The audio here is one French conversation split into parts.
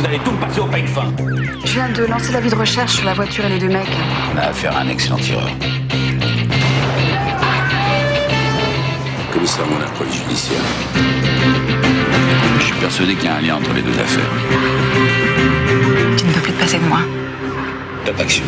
vous allez tout passer au pain fin. Je viens de lancer l'avis de recherche sur la voiture et les deux mecs. On a affaire à un excellent tireur. Commissaire, mon approche judiciaire. Je suis persuadé qu'il y a un lien entre les deux affaires. Tu ne peux plus te passer de moi. Top action.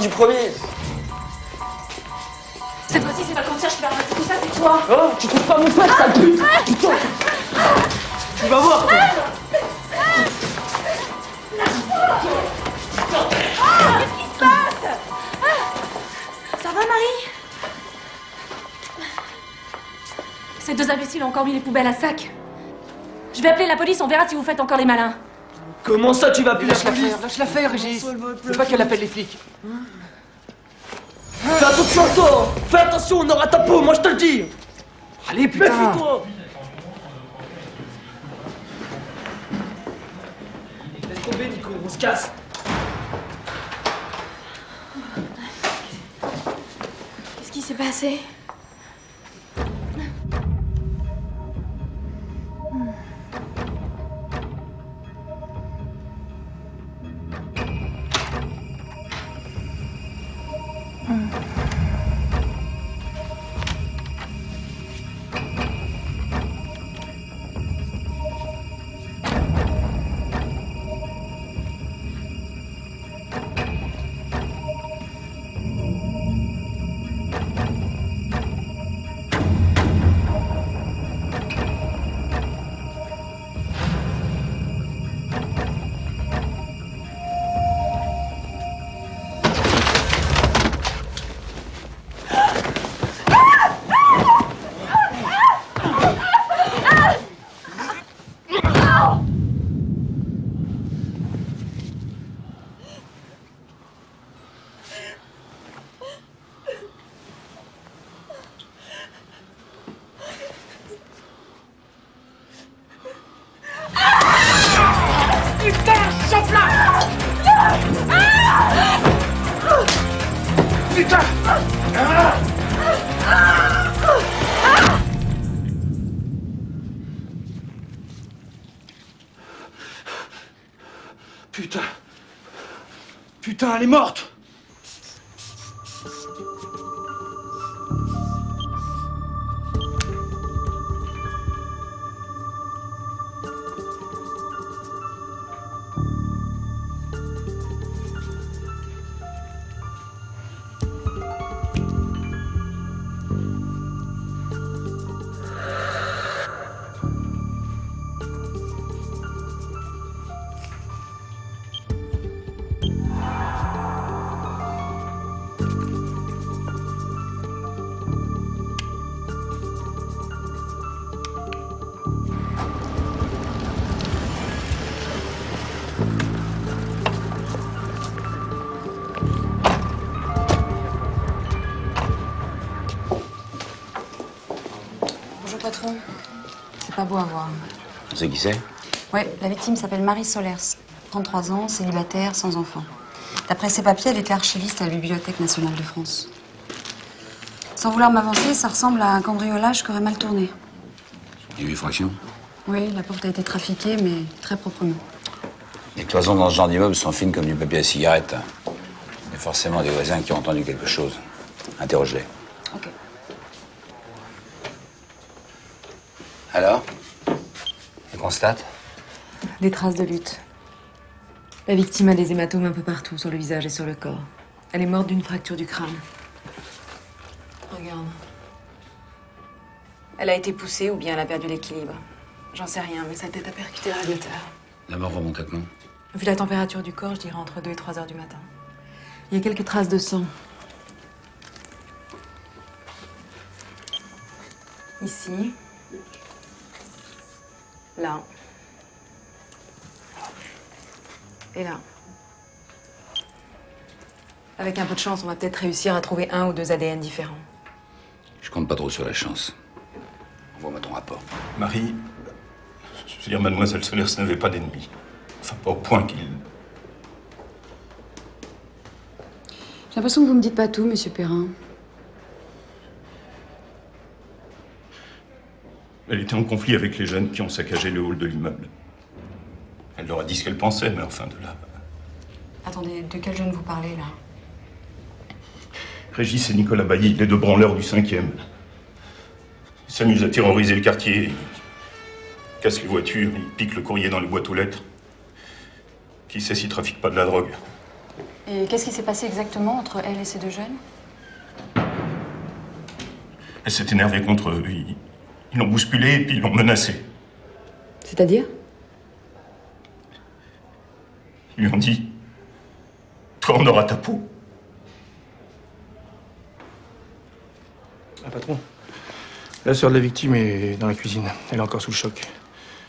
Du premier. Cette fois-ci, c'est pas le concierge qui va ramasser tout ça, c'est toi Oh, tu trouves pas mon père, sale pute Putain Tu vas voir toi. Ça va, Marie? Ces deux imbéciles ont encore mis les poubelles à sac. Je vais appeler la police, on verra si vous faites encore les malins. Comment ça, tu vas plus la Lâche la police faire, lâche la faire, Régis. Je veux pas qu'elle appelle les flics. Fais attention on aura ta peau, moi je te le dis. Allez, putain. Méfie-toi. Laisse tomber, Nico, on se casse. Qu'est-ce qui s'est passé? Elle est morte beau à voir. Qui c'est? Ouais, la victime s'appelle Marie Solers. 33 ans, célibataire, sans enfant. D'après ses papiers, elle était archiviste à la Bibliothèque nationale de France. Sans vouloir m'avancer, ça ressemble à un cambriolage qui aurait mal tourné. Il y a eu fraction. Oui, la porte a été trafiquée, mais très proprement. Les cloisons dans ce genre d'immeuble sont fines comme du papier à cigarette. Il y a forcément des voisins qui ont entendu quelque chose. Interroge-les. Ok. Des traces de lutte. La victime a des hématomes un peu partout, sur le visage et sur le corps. Elle est morte d'une fracture du crâne. Regarde. Elle a été poussée ou bien elle a perdu l'équilibre. J'en sais rien, mais sa tête a percuté le radiateur. La mort remonte à quand? Vu la température du corps, je dirais entre 2 et 3 heures du matin. Il y a quelques traces de sang. Ici. Là. Et là. Avec un peu de chance, on va peut-être réussir à trouver un ou deux ADN différents. Je compte pas trop sur la chance. Envoie-moi ton rapport. Marie, je veux dire, mademoiselle Solers n'avait pas d'ennemi. Enfin, pas au point qu'il... J'ai l'impression que vous me dites pas tout, monsieur Perrin. Elle était en conflit avec les jeunes qui ont saccagé le hall de l'immeuble. Elle leur a dit ce qu'elle pensait, mais enfin de là... Attendez, de quel jeune vous parlez là? Régis et Nicolas Bailly, les deux branleurs du cinquième. Ils s'amusent à terroriser le quartier. Ils cassent les voitures, ils piquent le courrier dans les boîtes aux lettres. Qui sait s'ils trafiquent pas de la drogue? Et qu'est-ce qui s'est passé exactement entre elle et ces deux jeunes? Elle s'est énervée contre eux. Ils ils l'ont bousculée et puis ils l'ont menacée. C'est-à-dire? Ils lui ont dit Toi, on aura ta peau. Ah, patron. La sœur de la victime est dans la cuisine. Elle est encore sous le choc.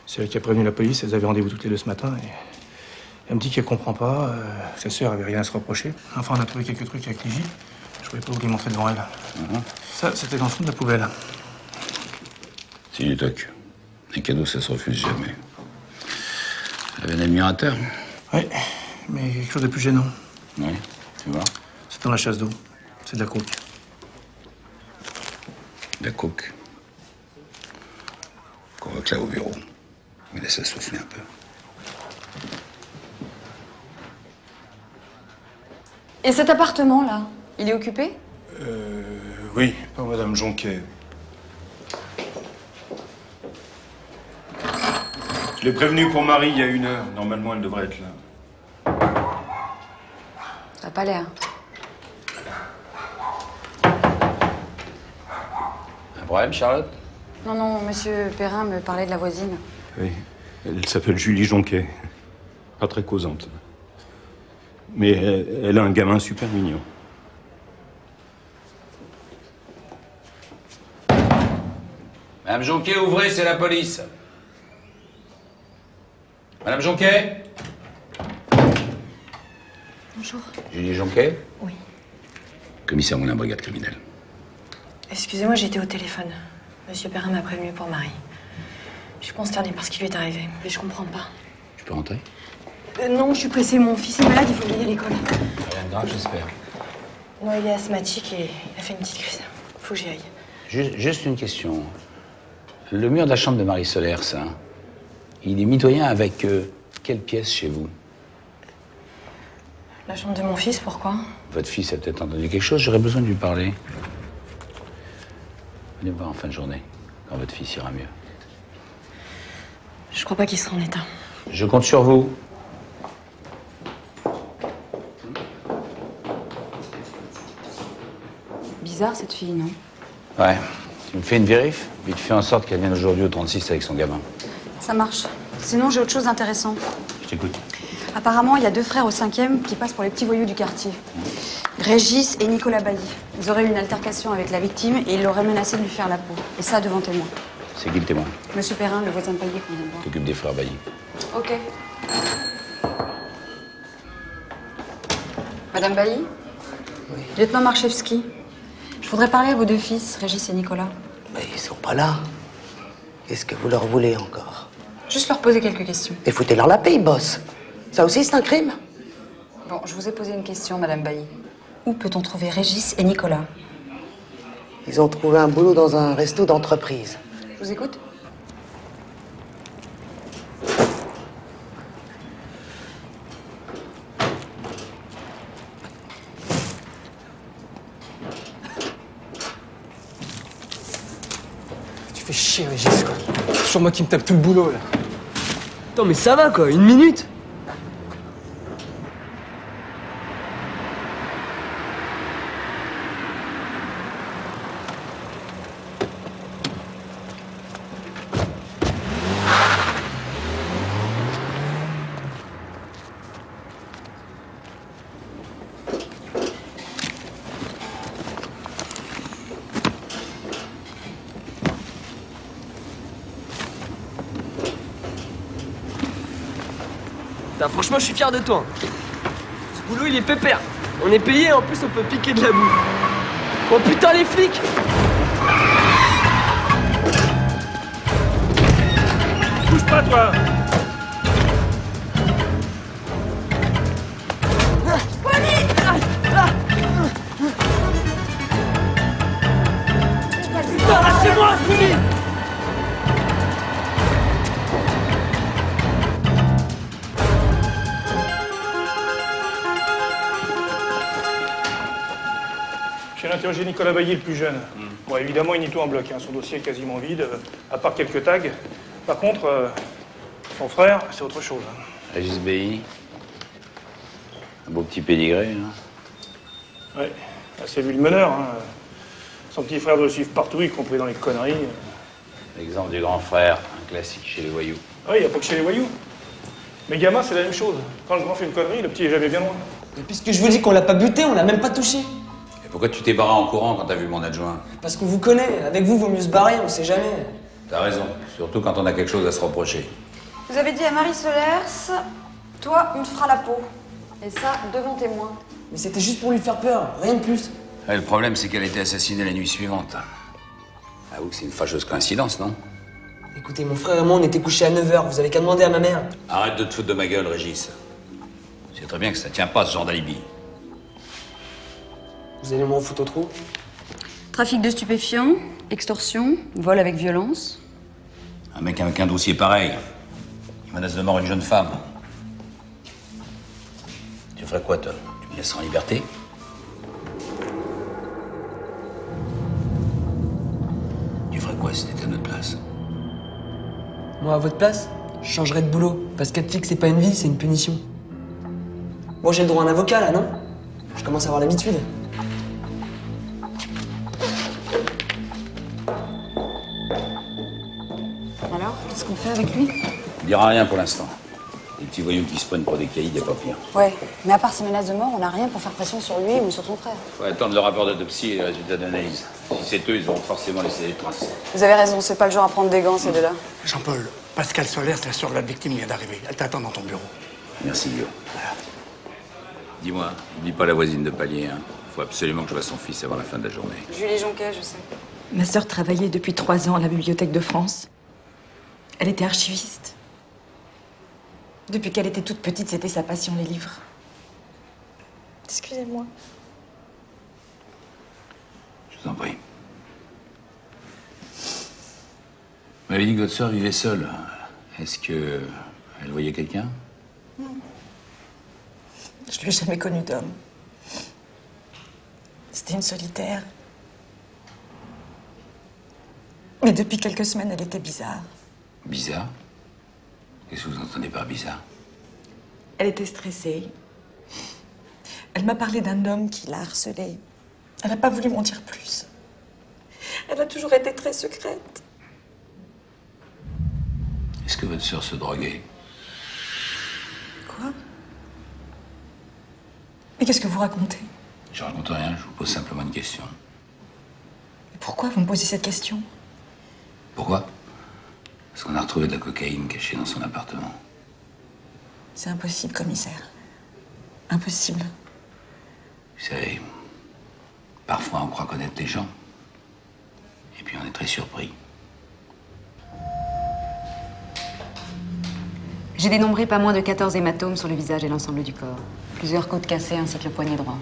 C'est elle qui a prévenu la police. Elles avaient rendez-vous toutes les deux ce matin. Et elle me dit qu'elle comprend pas. euh, sa sœur avait rien à se reprocher. Enfin, on a trouvé quelques trucs avec gifs. Je voulais pas vous les montrer devant elle. Ça, c'était dans le fond de la poubelle. C'est du toc. Un cadeau, ça se refuse jamais. Elle avait un admirateur? Oui, mais quelque chose de plus gênant. Oui, tu vois. C'est dans la chasse d'eau. C'est de la coke. La coke. Convoque là au bureau. Mais laisse-la souffler un peu. Et cet appartement là, il est occupé? Euh, oui, par Madame Jonquet. Je l'ai prévenue pour Marie il y a une heure. Normalement, elle devrait être là. Ça a pas l'air. Un problème, Charlotte? Non, non, monsieur Perrin me parlait de la voisine. Oui, elle s'appelle Julie Jonquet. Pas très causante. Mais elle, elle a un gamin super mignon. Madame Jonquet, ouvrez, c'est la police. Madame Jonquet Bonjour. Julie Jonquet Oui. Commissaire Moulin, brigade criminelle. Excusez-moi, j'étais au téléphone. Monsieur Perrin m'a prévenu pour Marie. Je suis consternée par ce qui lui est arrivé, mais je comprends pas. Je peux rentrer? Euh, non, je suis pressée, mon fils est malade, il faut l'aider à l'école. Rien de grave, j'espère. Non, il est asthmatique et il a fait une petite crise. Faut que j'y aille. Juste, juste une question. Le mur de la chambre de Marie Solaire, ça, il est mitoyen avec euh, quelle pièce chez vous? La chambre de mon fils, pourquoi? Votre fils a peut-être entendu quelque chose, j'aurais besoin de lui parler. Venez me voir en fin de journée, quand votre fils ira mieux. Je crois pas qu'il sera en état. Je compte sur vous. Bizarre cette fille, non? Ouais. Tu me fais une vérif, puis tu fais en sorte qu'elle vienne aujourd'hui au 36 avec son gamin. Ça marche. Sinon, j'ai autre chose d'intéressant. Je t'écoute. Apparemment, il y a deux frères au cinquième qui passent pour les petits voyous du quartier. Régis et Nicolas Bailly. Ils auraient eu une altercation avec la victime et ils l'auraient menacé de lui faire la peau. Et ça devant témoin. C'est qui le témoin? Monsieur Perrin, le voisin de palier qu'on vient de voir. T'occupes des frères Bailly. Ok. Madame Bailly? Lieutenant Marchevski. Je voudrais parler à vos deux fils, Régis et Nicolas. Mais ils sont pas là. Qu'est-ce que vous leur voulez encore? Juste leur poser quelques questions. Et foutez-leur la paix, ils bossent. Ça aussi, c'est un crime Bon, je vous ai posé une question, Madame Bailly. Où peut-on trouver Régis et Nicolas? Ils ont trouvé un boulot dans un resto d'entreprise. Je vous écoute Tu fais chier, Régis, quoi. Sur moi qui me tape tout le boulot, là. Attends, mais ça va quoi, une minute Putain, franchement, je suis fier de toi. Ce boulot, il est pépère. On est payé, en plus, on peut piquer de la bouffe. Oh putain, les flics Bouge pas, toi Putain, lâchez-moi, Scully interrogé Nicolas Bailly, le plus jeune. Bon, évidemment, il nie tout en bloc. hein. Son dossier est quasiment vide, euh, à part quelques tags. Par contre, euh, son frère, c'est autre chose. hein. Régis Bailly. Un beau petit pédigré, hein. Ouais, Ah, c'est lui le meneur. hein. Son petit frère doit le suivre partout, y compris dans les conneries. L'exemple du grand frère, un classique chez les voyous. Oui, il n'y a pas que chez les voyous. Mais gamin, c'est la même chose. Quand le grand fait une connerie, le petit est jamais bien loin. Mais puisque je vous dis qu'on l'a pas buté, on l'a même pas touché. Pourquoi tu t'es barré en courant quand t'as vu mon adjoint Parce qu'on vous connaît, avec vous, vaut mieux se barrer, on sait jamais. T'as raison, surtout quand on a quelque chose à se reprocher. Vous avez dit à Marie Solers, toi, on te fera la peau. Et ça, devant témoin. Mais c'était juste pour lui faire peur, rien de plus. Ouais, le problème, c'est qu'elle a été assassinée la nuit suivante. Avoue que c'est une fâcheuse coïncidence, non? Écoutez, mon frère et moi, on était couchés à 9h, vous avez qu'à demander à ma mère. Arrête de te foutre de ma gueule, Régis. C'est très bien que ça tient pas, ce genre d'alibi. Vous allez m'en foutre au trou Trafic de stupéfiants, extorsion, vol avec violence. Un mec avec un dossier pareil, il menace de mort une jeune femme. Tu ferais quoi, toi? Tu me laisseras en liberté? Tu ferais quoi si t'étais à notre place? Moi, à votre place, je changerais de boulot. Parce qu'être flic, c'est pas une vie, c'est une punition. Bon, j'ai le droit à un avocat, là, non? Je commence à avoir l'habitude. Avec lui On dira rien pour l'instant. Les petits voyous qui se prennent pour des caïds, y a pas pire. Ouais, mais à part ces menaces de mort, on n'a rien pour faire pression sur lui ou sur son frère. Faut attendre le rapport d'autopsie et les résultats d'analyse. Si c'est eux, ils auront forcément laissé des traces. Vous avez raison, c'est pas le genre à prendre des gants, ces deux-là. Jean-Paul, Pascal Solers, la sœur de la victime, vient d'arriver. Elle t'attend dans ton bureau. Merci, Guillaume. Dis-moi, n'oublie pas la voisine de palier, hein. Faut absolument que je vois son fils avant la fin de la journée. Julie Jonquet, je sais. Ma sœur travaillait depuis trois ans à la Bibliothèque de France. Elle était archiviste. Depuis qu'elle était toute petite, c'était sa passion, les livres. Excusez-moi. Je vous en prie. Vous m'avez dit que votre sœur vivait seule. Est-ce que elle voyait quelqu'un? Je lui ai jamais connu d'homme. C'était une solitaire. Mais depuis quelques semaines, elle était bizarre. Bizarre Qu'est-ce que vous entendez par bizarre? Elle était stressée. Elle m'a parlé d'un homme qui l'a harcelée. Elle n'a pas voulu m'en dire plus. Elle a toujours été très secrète. Est-ce que votre sœur se droguait? Quoi? Mais qu'est-ce que vous racontez? Je raconte rien, je vous pose simplement une question. Mais Pourquoi vous me posez cette question? Pourquoi? Parce qu'on a retrouvé de la cocaïne cachée dans son appartement. C'est impossible, commissaire. Impossible. Vous savez, parfois on croit connaître les gens. Et puis on est très surpris. J'ai dénombré pas moins de 14 hématomes sur le visage et l'ensemble du corps. Plusieurs côtes cassées ainsi que le poignet droit.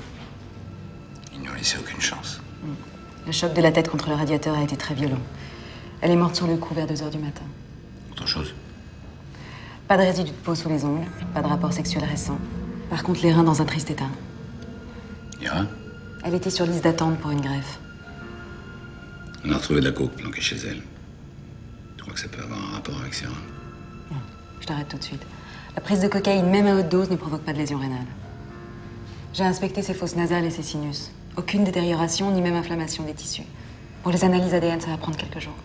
Ils n'ont laissé aucune chance. Le choc de la tête contre le radiateur a été très violent. Elle est morte sur le coup vers 2 heures du matin. Autre chose Pas de résidus de peau sous les ongles, pas de rapport sexuel récent. Par contre, les reins dans un triste état. Les reins Elle était sur liste d'attente pour une greffe. On a retrouvé de la coke planquée chez elle. Tu crois que ça peut avoir un rapport avec ses reins Je t'arrête tout de suite. La prise de cocaïne, même à haute dose, ne provoque pas de lésion rénale. J'ai inspecté ses fosses nasales et ses sinus. Aucune détérioration, ni même inflammation des tissus. Pour les analyses ADN, ça va prendre quelques jours.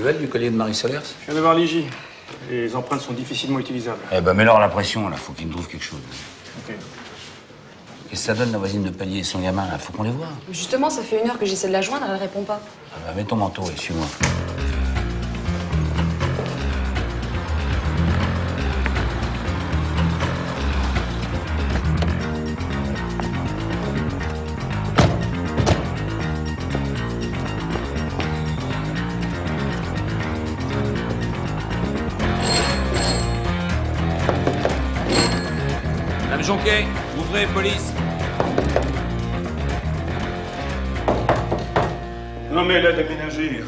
Nouvelles du collier de Marie Solers Je viens de voir Ligi. Les empreintes sont difficilement utilisables. Eh ben, mets-leur la pression, là. Faut qu'ils me trouvent quelque chose. Ok. Qu'est-ce que ça donne, la voisine de palier et son gamin, là? Faut qu'on les voit. Justement, ça fait une heure que j'essaie de la joindre, elle répond pas. Ah bah, mets ton manteau et suis-moi. Police. Non, mais elle a déménagé.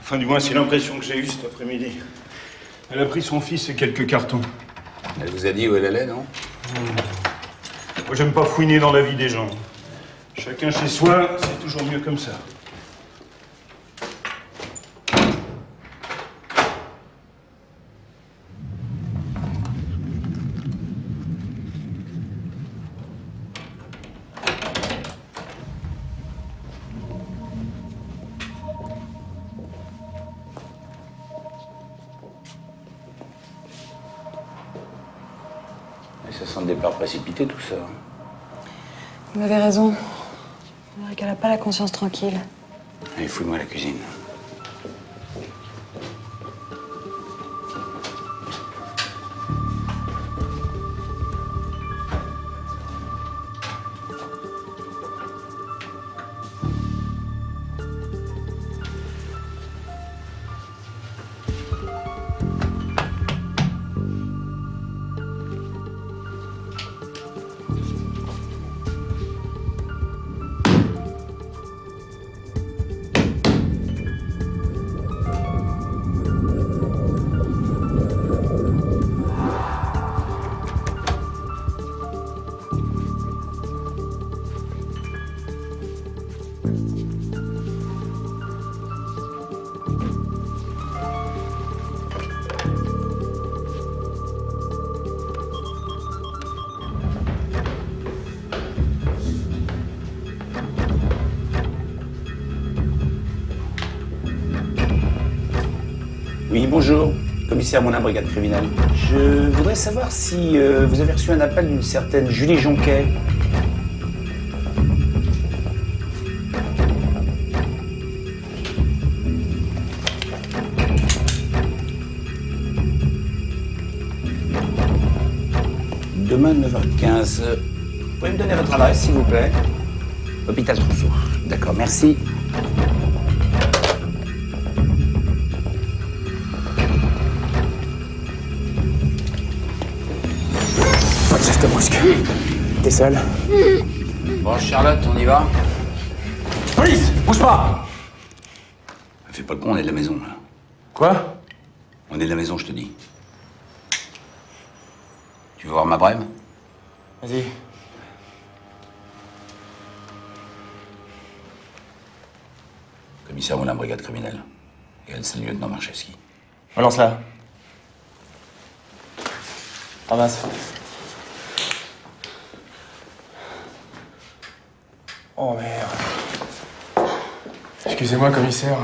Enfin, du moins, c'est l'impression que j'ai eue cet après-midi. Elle a pris son fils et quelques cartons. Elle vous a dit où elle allait, non? Moi, j'aime pas fouiner dans la vie des gens. Chacun chez soi, c'est toujours mieux comme ça. Départ précipité, tout ça. Vous avez raison. On dirait qu'elle a pas la conscience tranquille. Allez, fouille-moi la cuisine. Commissaire Monin, brigade criminelle. Je voudrais savoir si euh, vous avez reçu un appel d'une certaine Julie Jonquet. Demain, 9h15. Vous pouvez me donner votre adresse, s'il vous plaît? Hôpital Trousseau. D'accord, merci. Bon, Charlotte, on y va Police Bouge pas Fais pas le con, on est de la maison, là. Quoi? On est de la maison, je te dis. Tu veux voir ma brème? Vas-y. Commissaire Moulin, brigade criminelle. Et elle, c'est le lieutenant Marchewski. Relance-la. Ramasse. Oh merde. Excusez-moi, commissaire.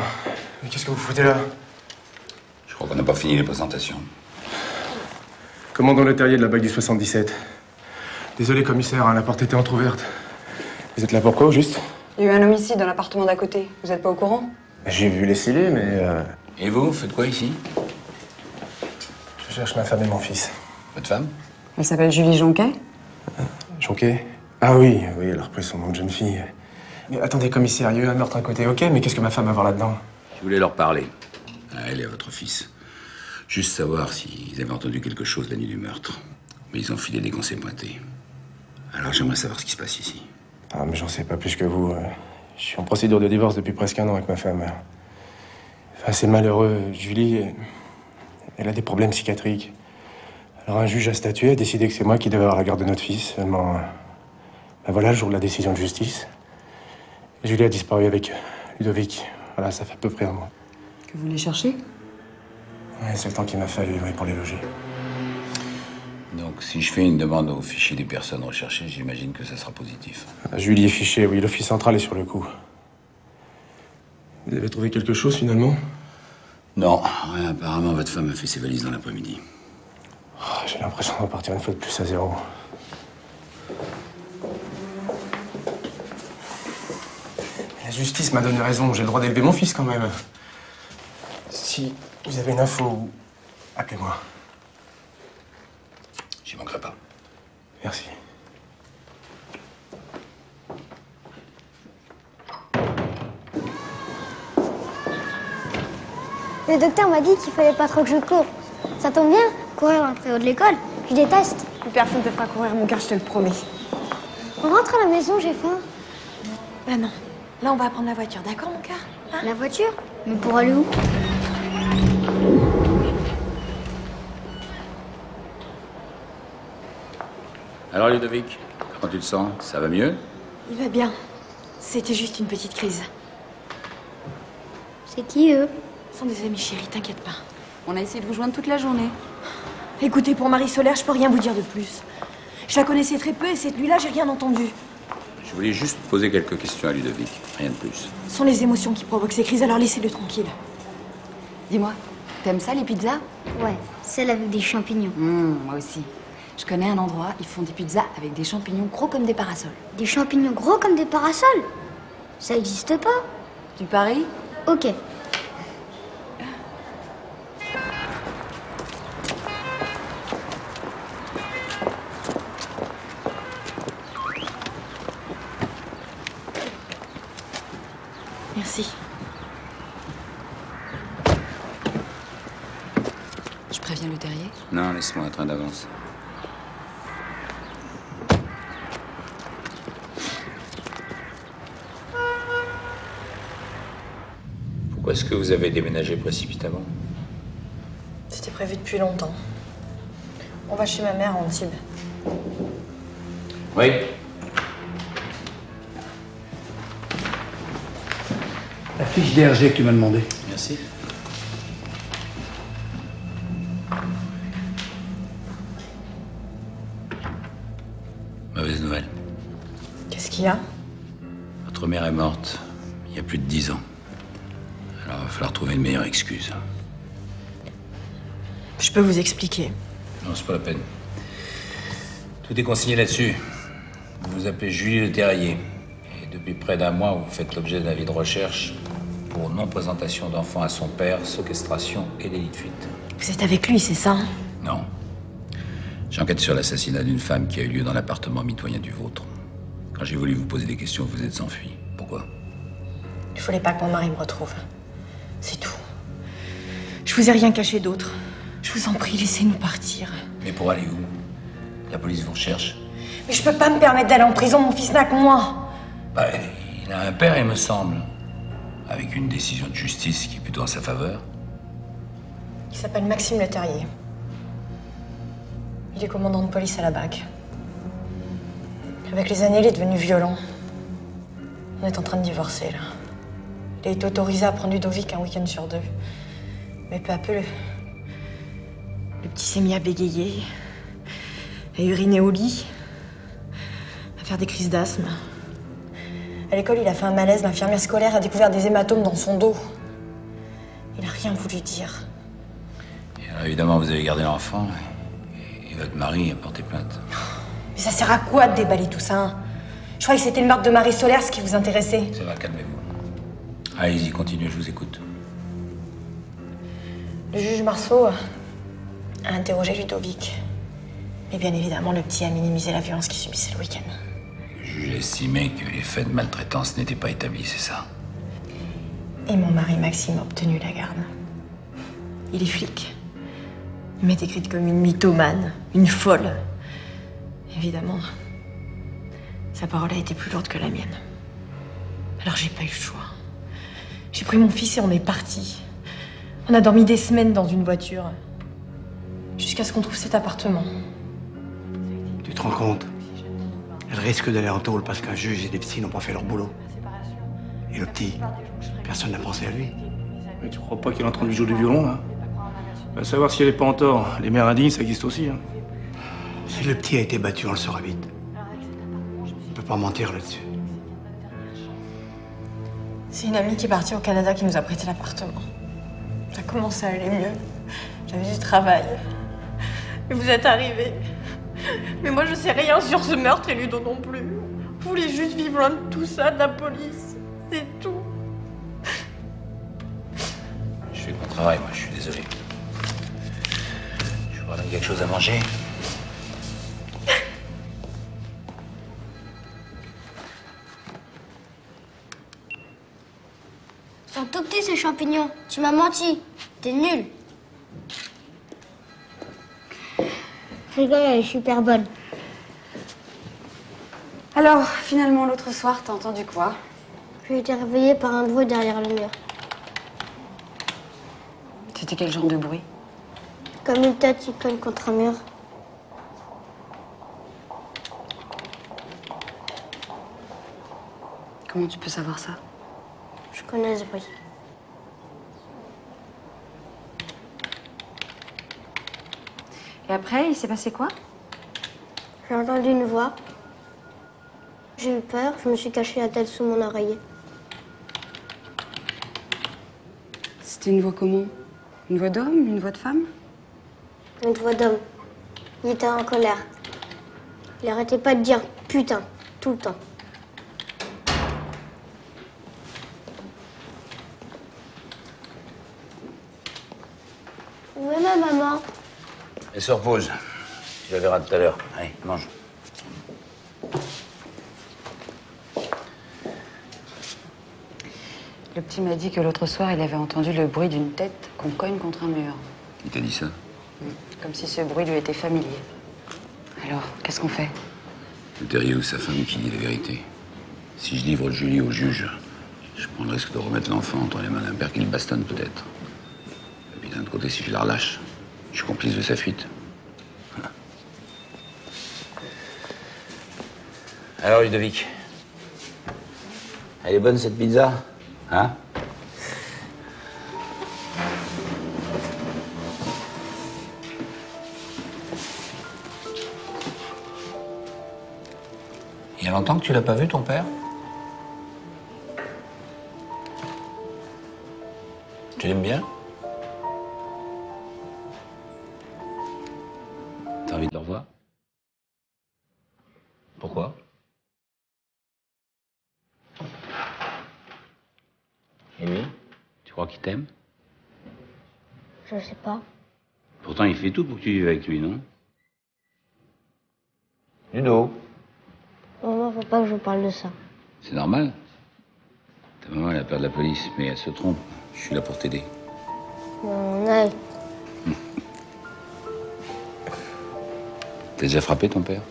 Mais qu'est-ce que vous foutez là? Je crois qu'on n'a pas fini les présentations. Commandant Le Terrier de la BAC du 77. Désolé, commissaire, hein, la porte était entr'ouverte. Vous êtes là pour quoi, au juste? Il y a eu un homicide dans l'appartement d'à côté. Vous êtes pas au courant? J'ai vu les scellés, mais... euh, Et vous, faites quoi ici? Je cherche ma femme et mon fils. Votre femme? Elle s'appelle Julie Jonquet? Jonquet? Ah oui, oui, elle a repris son nom de jeune fille. Mais attendez, commissaire, il y a eu un meurtre à côté, ok, mais qu'est-ce que ma femme va voir là-dedans? Je voulais leur parler. À elle et à votre fils. Juste savoir s'ils avaient entendu quelque chose la nuit du meurtre. Mais ils ont filé dès qu'on s'est pointé. Alors j'aimerais savoir ce qui se passe ici. Ah, mais j'en sais pas plus que vous. euh. Je suis en procédure de divorce depuis presque un an avec ma femme. Enfin, c'est malheureux. Julie, elle a des problèmes psychiatriques. Alors un juge a statué, a décidé que c'est moi qui devais avoir la garde de notre fils. Seulement, euh, ben voilà le jour de la décision de justice. Julie a disparu avec Ludovic. Voilà, ça fait à peu près un mois. Que vous les cherchez Ouais, c'est le temps qu'il m'a fallu pour les loger. Donc, si je fais une demande au fichier des personnes recherchées, j'imagine que ça sera positif. Ah, Julie est fichée, oui, l'office central est sur le coup. Vous avez trouvé quelque chose finalement? Non. Apparemment, votre femme a fait ses valises dans l'après-midi. Oh, J'ai l'impression de repartir une fois de plus à zéro. Justice m'a donné raison, j'ai le droit d'élever mon fils quand même. Si vous avez une info, appelez-moi. J'y manquerai pas. Merci. Le docteur m'a dit qu'il fallait pas trop que je cours. Ça tombe bien, courir en préau de l'école, je déteste. Personne te fera courir, mon cœur, je te le promets. On rentre à la maison, j'ai faim. Bah non. Là, on va prendre la voiture, d'accord, mon cœur La voiture Mais pour aller où Alors, Ludovic, comment tu te sens? Ça va mieux? Il va bien. C'était juste une petite crise. C'est qui, eux? Ce sont des amis chéris, t'inquiète pas. On a essayé de vous joindre toute la journée. Écoutez, pour Marie Solaire, je peux rien vous dire de plus. Je la connaissais très peu et cette nuit-là, j'ai rien entendu. Je voulais juste poser quelques questions à Ludovic, rien de plus. Ce sont les émotions qui provoquent ces crises, alors laissez-le tranquille. Dis-moi, t'aimes ça les pizzas? Ouais, celle avec des champignons. Hum, Moi aussi. Je connais un endroit, ils font des pizzas avec des champignons gros comme des parasols. Des champignons gros comme des parasols? Ça existe pas? Tu paries? Ok. Laisse-moi un train d'avance. Pourquoi est-ce que vous avez déménagé précipitamment C'était prévu depuis longtemps. On va chez ma mère à Antibes. Oui. La fiche DRG que tu m'as demandé. Merci. Est morte il y a plus de dix ans. Alors, il va falloir trouver une meilleure excuse. Je peux vous expliquer. Non, c'est pas la peine. Tout est consigné là-dessus. Vous vous appelez Julie Le Terrier. Et depuis près d'un mois, vous faites l'objet d'un avis de recherche pour non-présentation d'enfant à son père, séquestration et délit de fuite. Vous êtes avec lui, c'est ça Non. J'enquête sur l'assassinat d'une femme qui a eu lieu dans l'appartement mitoyen du vôtre. Quand j'ai voulu vous poser des questions, vous êtes enfui. Il fallait pas que mon mari me retrouve. C'est tout. Je vous ai rien caché d'autre. Je vous en prie, laissez-nous partir. Mais pour aller où? La police vous recherche Mais je peux pas me permettre d'aller en prison, mon fils n'a que moi. Bah, il a un père, il me semble. Avec une décision de justice qui est plutôt en sa faveur. Il s'appelle Maxime Le Terrier. Il est commandant de police à la BAC. Avec les années, il est devenu violent. On est en train de divorcer, là. Il a été autorisé à prendre Ludovic un week-end sur deux. Mais peu à peu, le, le petit s'est mis à bégayer, à uriner au lit, à faire des crises d'asthme. À l'école, il a fait un malaise. L'infirmière scolaire a découvert des hématomes dans son dos. Il a rien voulu dire. Et alors, évidemment, vous avez gardé l'enfant. Et votre mari a porté plainte. Mais ça sert à quoi de déballer tout ça hein? Je croyais que c'était le meurtre de Marie Solaire ce qui vous intéressait. Ça va, calmez-vous. Allez-y, continuez, je vous écoute. Le juge Marceau a interrogé Ludovic. Et bien évidemment, le petit a minimisé la violence qu'il subissait le week-end. Le juge a estimé que les faits de maltraitance n'étaient pas établis, c'est ça? Et mon mari Maxime a obtenu la garde. Il est flic. Il m'est décrite comme une mythomane, une folle. Évidemment, sa parole a été plus lourde que la mienne. Alors j'ai pas eu le choix. J'ai pris mon fils et on est parti. On a dormi des semaines dans une voiture. Jusqu'à ce qu'on trouve cet appartement. Tu te rends compte? Elle risque d'aller en tôle parce qu'un juge et des psys n'ont pas fait leur boulot. Et le petit, personne n'a pensé à lui. Mais tu crois pas qu'il est en train de lui jouer du violon, là? Va savoir si elle est pas en tort. Les mères indignes, ça existe aussi. Hein. Si le petit a été battu, on le saura vite. On peut pas mentir là-dessus. C'est une amie qui est partie au Canada qui nous a prêté l'appartement. Ça commence à aller mieux. J'avais du travail. Et vous êtes arrivés. Mais moi, je sais rien sur ce meurtre et Ludo non plus. Vous voulez juste vivre loin de tout ça, de la police. C'est tout. Je fais mon travail, moi, je suis désolé. Je vous donner quelque chose à manger? Sont tout petits ces champignons. Tu m'as menti. T'es nul. Rigole, elle est super bonne. Alors, finalement, l'autre soir, t'as entendu quoi? J'ai été réveillée par un bruit derrière le mur. C'était quel genre de bruit? Comme une tête qui cogne contre un mur. Comment tu peux savoir ça? Connais ce bruit. Et après, il s'est passé quoi? J'ai entendu une voix. J'ai eu peur, je me suis caché la tête sous mon oreiller. C'était une voix comment? Une voix d'homme Une voix de femme? Une voix d'homme. Il était en colère. Il arrêtait pas de dire putain, tout le temps. Est ma maman Elle se repose. Tu la verras tout à l'heure. Allez, mange. Le petit m'a dit que l'autre soir, il avait entendu le bruit d'une tête qu'on cogne contre un mur. Il t'a dit ça Comme si ce bruit lui était familier. Alors, qu'est-ce qu'on fait? Le terrier ou sa femme qui dit la vérité? Si je livre Julie au juge, je prends le risque de remettre l'enfant entre les mains d'un père qui le bastonne peut-être. D'un côté, si je la relâche, je suis complice de sa fuite. Alors, Ludovic Elle est bonne cette pizza? Hein? Il y a longtemps que tu l'as pas vu, ton père? Tu l'aimes bien? Fait tout pour que tu vives avec lui, non? Ludo Maman, faut pas que je parle de ça. C'est normal. Ta maman, elle a peur de la police, mais elle se trompe. Je suis là pour t'aider. On aille. T'as déjà frappé ton père?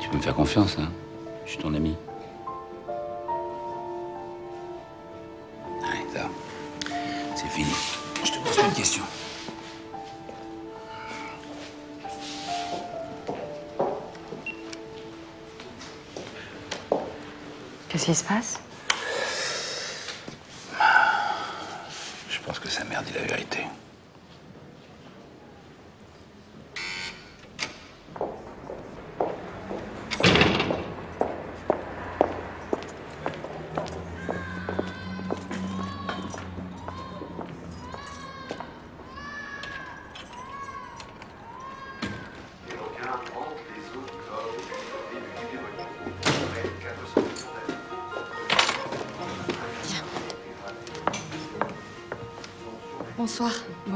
Tu peux me faire confiance, hein? Je suis ton ami. Fini. Je te pose une question. Qu'est-ce qui se passe?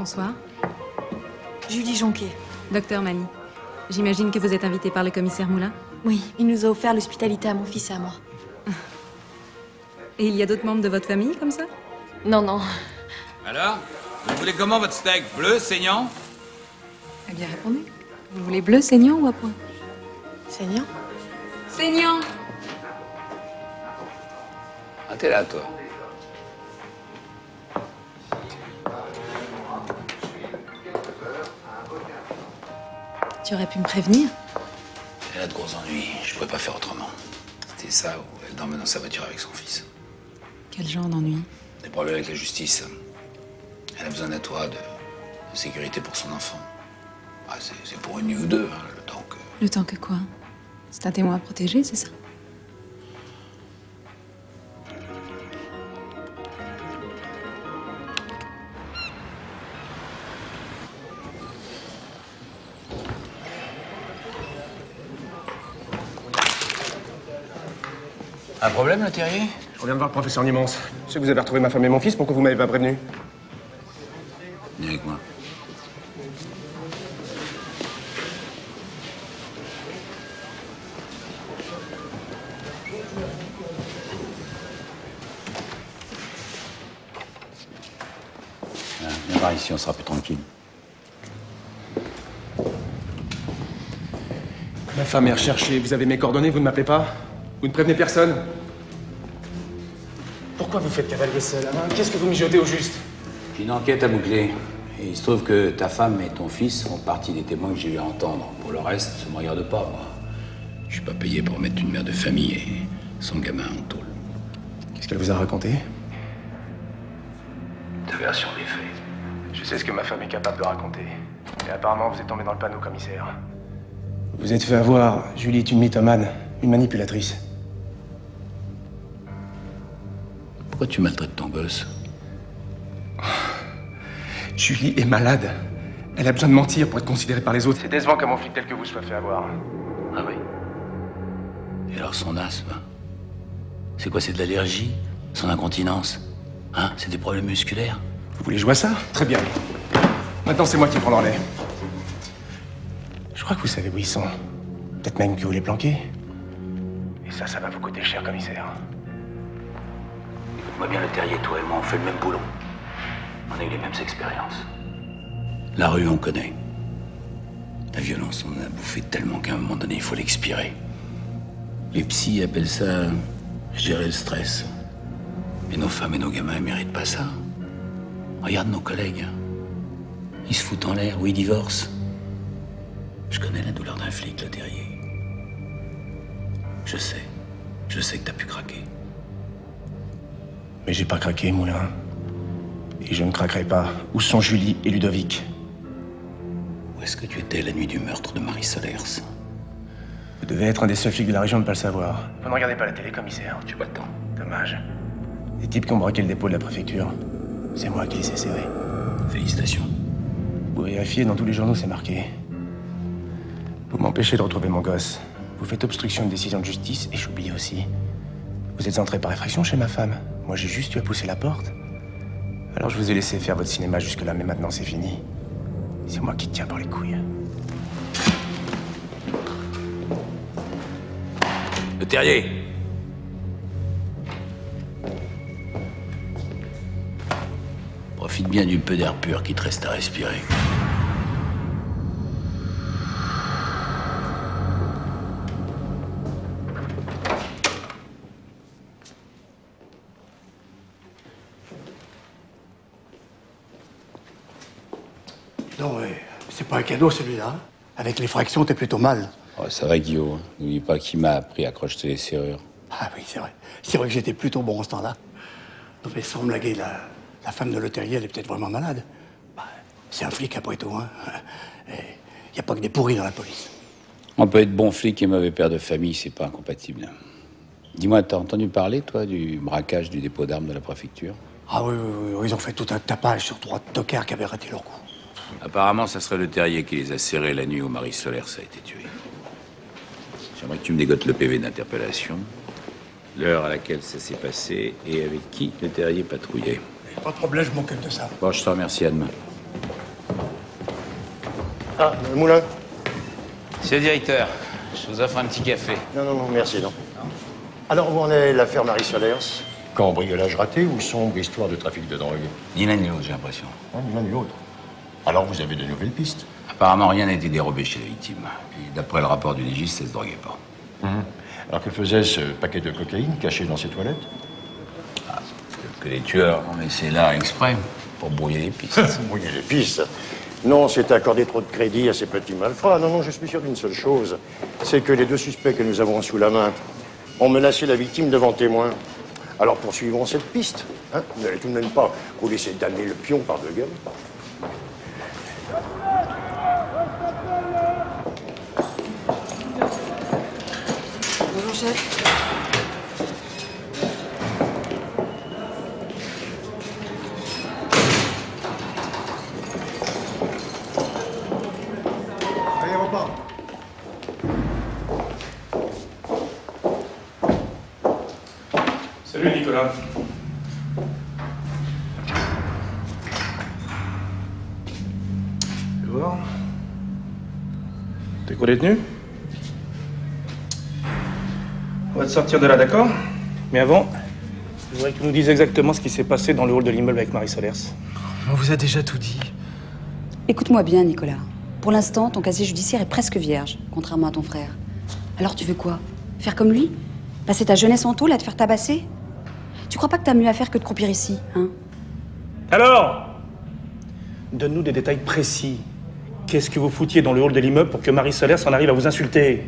Bonsoir. Julie Jonquet. Docteur Mani. J'imagine que vous êtes invité par le commissaire Moulin Oui, il nous a offert l'hospitalité à mon fils et à moi. Et il y a d'autres membres de votre famille comme ça? Non, non. Alors Vous voulez comment votre steak? Bleu, saignant? Eh bien répondu. Vous voulez bleu, saignant ou à point? Saignant Saignant Ah, t'es là, toi. Tu aurais pu me prévenir. Elle a de gros ennuis. Je pouvais pas faire autrement. C'était ça ou elle dormait dans sa voiture avec son fils. Quel genre d'ennui? Des problèmes avec la justice. Elle a besoin d'un toit, de, de sécurité pour son enfant. Ah, c'est pour une nuit ou deux, hein, le temps que. Le temps que quoi? C'est un témoin protégé, c'est ça? Un problème, le terrier? Je reviens de voir le professeur Nimons. Je sais que vous avez retrouvé ma femme et mon fils, pourquoi vous m'avez pas prévenu? Viens avec moi. Ah, Viens voir ici, on sera plus tranquille. Ma femme est recherchée, vous avez mes coordonnées, vous ne m'appelez pas? Vous ne prévenez personne Pourquoi vous faites cavalier seul hein Qu'est-ce que vous mijotez au juste? J'ai une enquête à boucler. Et il se trouve que ta femme et ton fils font partie des témoins que j'ai eu à entendre. Pour le reste, ça me regarde pas, moi. Je suis pas payé pour mettre une mère de famille et son gamin en tôle. Qu'est-ce qu'elle vous a raconté? Ta version des faits. Je sais ce que ma femme est capable de raconter. Et apparemment, vous êtes tombé dans le panneau, commissaire. Vous vous êtes fait avoir. Julie est une mythomane, une manipulatrice. Pourquoi tu maltraites ton gosse Julie est malade. Elle a besoin de mentir pour être considérée par les autres. C'est décevant qu'un flic tel que vous soit fait avoir. Ah oui Et alors son asthme C'est quoi, c'est de l'allergie Son incontinence Hein C'est des problèmes musculaires Vous voulez jouer à ça Très bien. Maintenant, c'est moi qui prends l'enlais. Je crois que vous savez où ils sont. Peut-être même que vous les planquez. Et ça, ça va vous coûter cher, commissaire. Écoute-moi bien, le terrier, toi et moi, on fait le même boulot. On a eu les mêmes expériences. La rue, on connaît. La violence, on en a bouffé tellement qu'à un moment donné, il faut l'expirer. Les psys appellent ça gérer le stress. Mais nos femmes et nos gamins, ils méritent pas ça. Regarde nos collègues. Ils se foutent en l'air ou ils divorcent. Je connais la douleur d'un flic, le terrier. Je sais. Je sais que t'as pu craquer. Mais j'ai pas craqué, Moulin. Et je ne craquerai pas. Où sont Julie et Ludovic? Où est-ce que tu étais la nuit du meurtre de Marie Solers? Vous devez être un des seuls flics de la région de ne pas le savoir. Vous ne regardez pas la télé, commissaire. Tu pas le temps. Dommage. Les types qui ont braqué le dépôt de la préfecture, c'est moi qui les ai serrés. Félicitations. Vous vérifiez, dans tous les journaux, c'est marqué. Vous m'empêchez de retrouver mon gosse. Vous faites obstruction de décision de justice et j'oublie aussi. Vous êtes entré par effraction chez ma femme. Moi, j'ai juste eu à pousser la porte. Alors, je vous ai laissé faire votre cinéma jusque-là, mais maintenant, c'est fini. C'est moi qui te tiens par les couilles. Le terrier Profite bien du peu d'air pur qui te reste à respirer. Cadeau celui-là. Avec les fractions, t'es plutôt mal. Oh, ça va, Guillaume. N'oublie pas qui m'a appris à crocheter les serrures. Ah oui, c'est vrai. C'est vrai que j'étais plutôt bon en ce temps-là. Non, mais sans blaguer, la, la femme de l'hôtelier, elle est peut-être vraiment malade. Bah, c'est un flic après tout, hein. Il n'y a pas que des pourris dans la police. On peut être bon flic et mauvais père de famille, c'est pas incompatible. Dis-moi, t'as entendu parler, toi, du braquage du dépôt d'armes de la préfecture? Ah oui, oui, oui, ils ont fait tout un tapage sur trois tocards qui avaient raté leur coup. Apparemment, ça serait le terrier qui les a serrés la nuit où Marie Solaire a été tuée. J'aimerais que tu me dégotes le PV d'interpellation, l'heure à laquelle ça s'est passé et avec qui le terrier patrouillait. Pas de problème, je m'occupe de ça. Bon, je te remercie, à demain. Ah, le moulin Monsieur le directeur, je vous offre un petit café. Non, non, non, merci, non. Alors, où en est l'affaire Marie Solers Cambriolage raté ou sombre histoire de trafic de drogue? Ni l'un ni l'autre, j'ai l'impression. Ah, ni l'un ni l'autre. Alors, vous avez de nouvelles pistes? Apparemment, rien n'a été dérobé chez la victime. Et d'après le rapport du légiste, ça se droguait pas. Mhm. Alors, que faisait ce paquet de cocaïne caché dans ses toilettes? Que les tueurs ont laissé là exprès pour brouiller les pistes. Brouiller les pistes Non, c'est accorder trop de crédit à ces petits malfrats. Non, non, je suis sûr d'une seule chose. C'est que les deux suspects que nous avons sous la main ont menacé la victime devant témoin. Alors poursuivons cette piste. Hein vous n'allez tout de même pas vous laisser damner le pion par deux gueules. Chef. Allez, repas. Salut Nicolas. Tu vois? T'es co-détenu On va te sortir de là, d'accord? Mais avant, je voudrais que tu nous dises exactement ce qui s'est passé dans le hall de l'immeuble avec Marie Solers. On vous a déjà tout dit. Écoute-moi bien, Nicolas. Pour l'instant, ton casier judiciaire est presque vierge, contrairement à ton frère. Alors tu veux quoi? Faire comme lui? Passer ta jeunesse en tôle à te faire tabasser? Tu crois pas que t'as mieux à faire que de croupir ici, hein? Alors Donne-nous des détails précis. Qu'est-ce que vous foutiez dans le hall de l'immeuble pour que Marie Solers en arrive à vous insulter?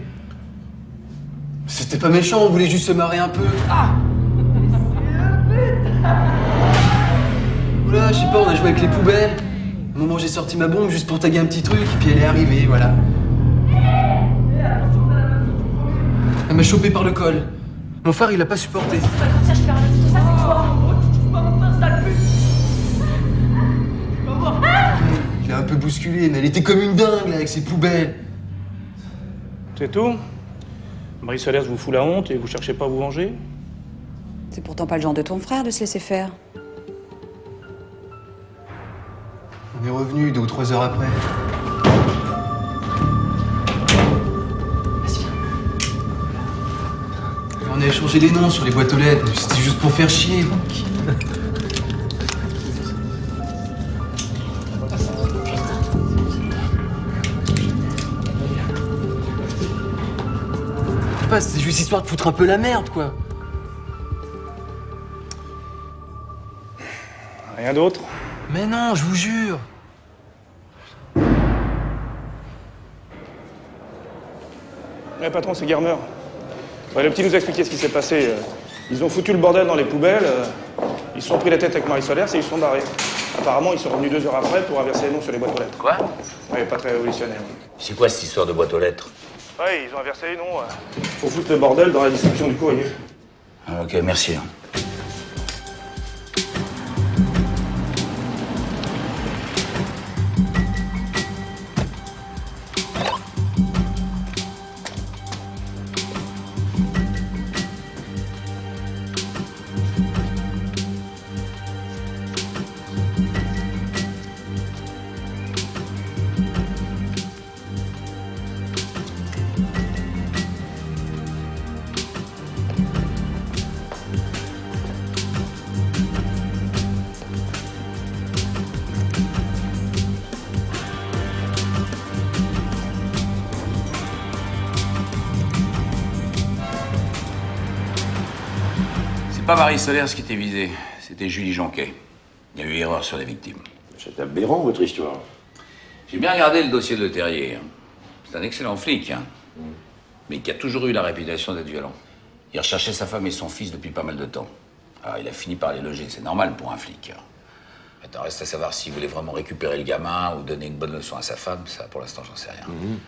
C'était pas méchant, on voulait juste se marrer un peu. Ah Oula, je sais pas, on a joué avec les poubelles. Au moment où j'ai sorti ma bombe juste pour taguer un petit truc, et puis elle est arrivée, voilà. Elle m'a chopé par le col. Mon frère, il a pas supporté. Il a un peu bousculé, mais elle était comme une dingue, là, avec ses poubelles. C'est tout? Marie Solers vous fout la honte et vous cherchez pas à vous venger C'est pourtant pas le genre de ton frère de se laisser faire. On est revenu deux ou trois heures après. On a échangé les noms sur les boîtes aux lettres. C'était juste pour faire chier. Pas, c'était juste histoire de foutre un peu la merde, quoi. Rien d'autre Mais non, je vous jure. Ouais, patron, c'est Germer. Ouais, le petit nous a expliqué ce qui s'est passé. Euh, Ils ont foutu le bordel dans les poubelles, euh, ils se sont pris la tête avec Marie Solers et ils se sont barrés. Apparemment, ils sont revenus deux heures après pour inverser les noms sur les boîtes aux lettres. Quoi? Ouais, pas très révolutionnaire. C'est quoi cette histoire de boîte aux lettres? Ouais, ils ont inversé les noms. euh. Faut foutre le bordel dans la distribution du courrier. Ah, Ok, merci. Pas Marie Solers qui était visée, c'était Julie Jonquet. Il y a eu erreur sur les victimes. C'est aberrant, votre histoire. J'ai bien regardé le dossier de Le Terrier. hein. C'est un excellent flic, hein. mais qui a toujours eu la réputation d'être violent. Il recherchait sa femme et son fils depuis pas mal de temps. Ah, il a fini par les loger, c'est normal pour un flic. hein. Maintenant, reste à savoir s'il voulait vraiment récupérer le gamin ou donner une bonne leçon à sa femme. Ça, pour l'instant, j'en sais rien.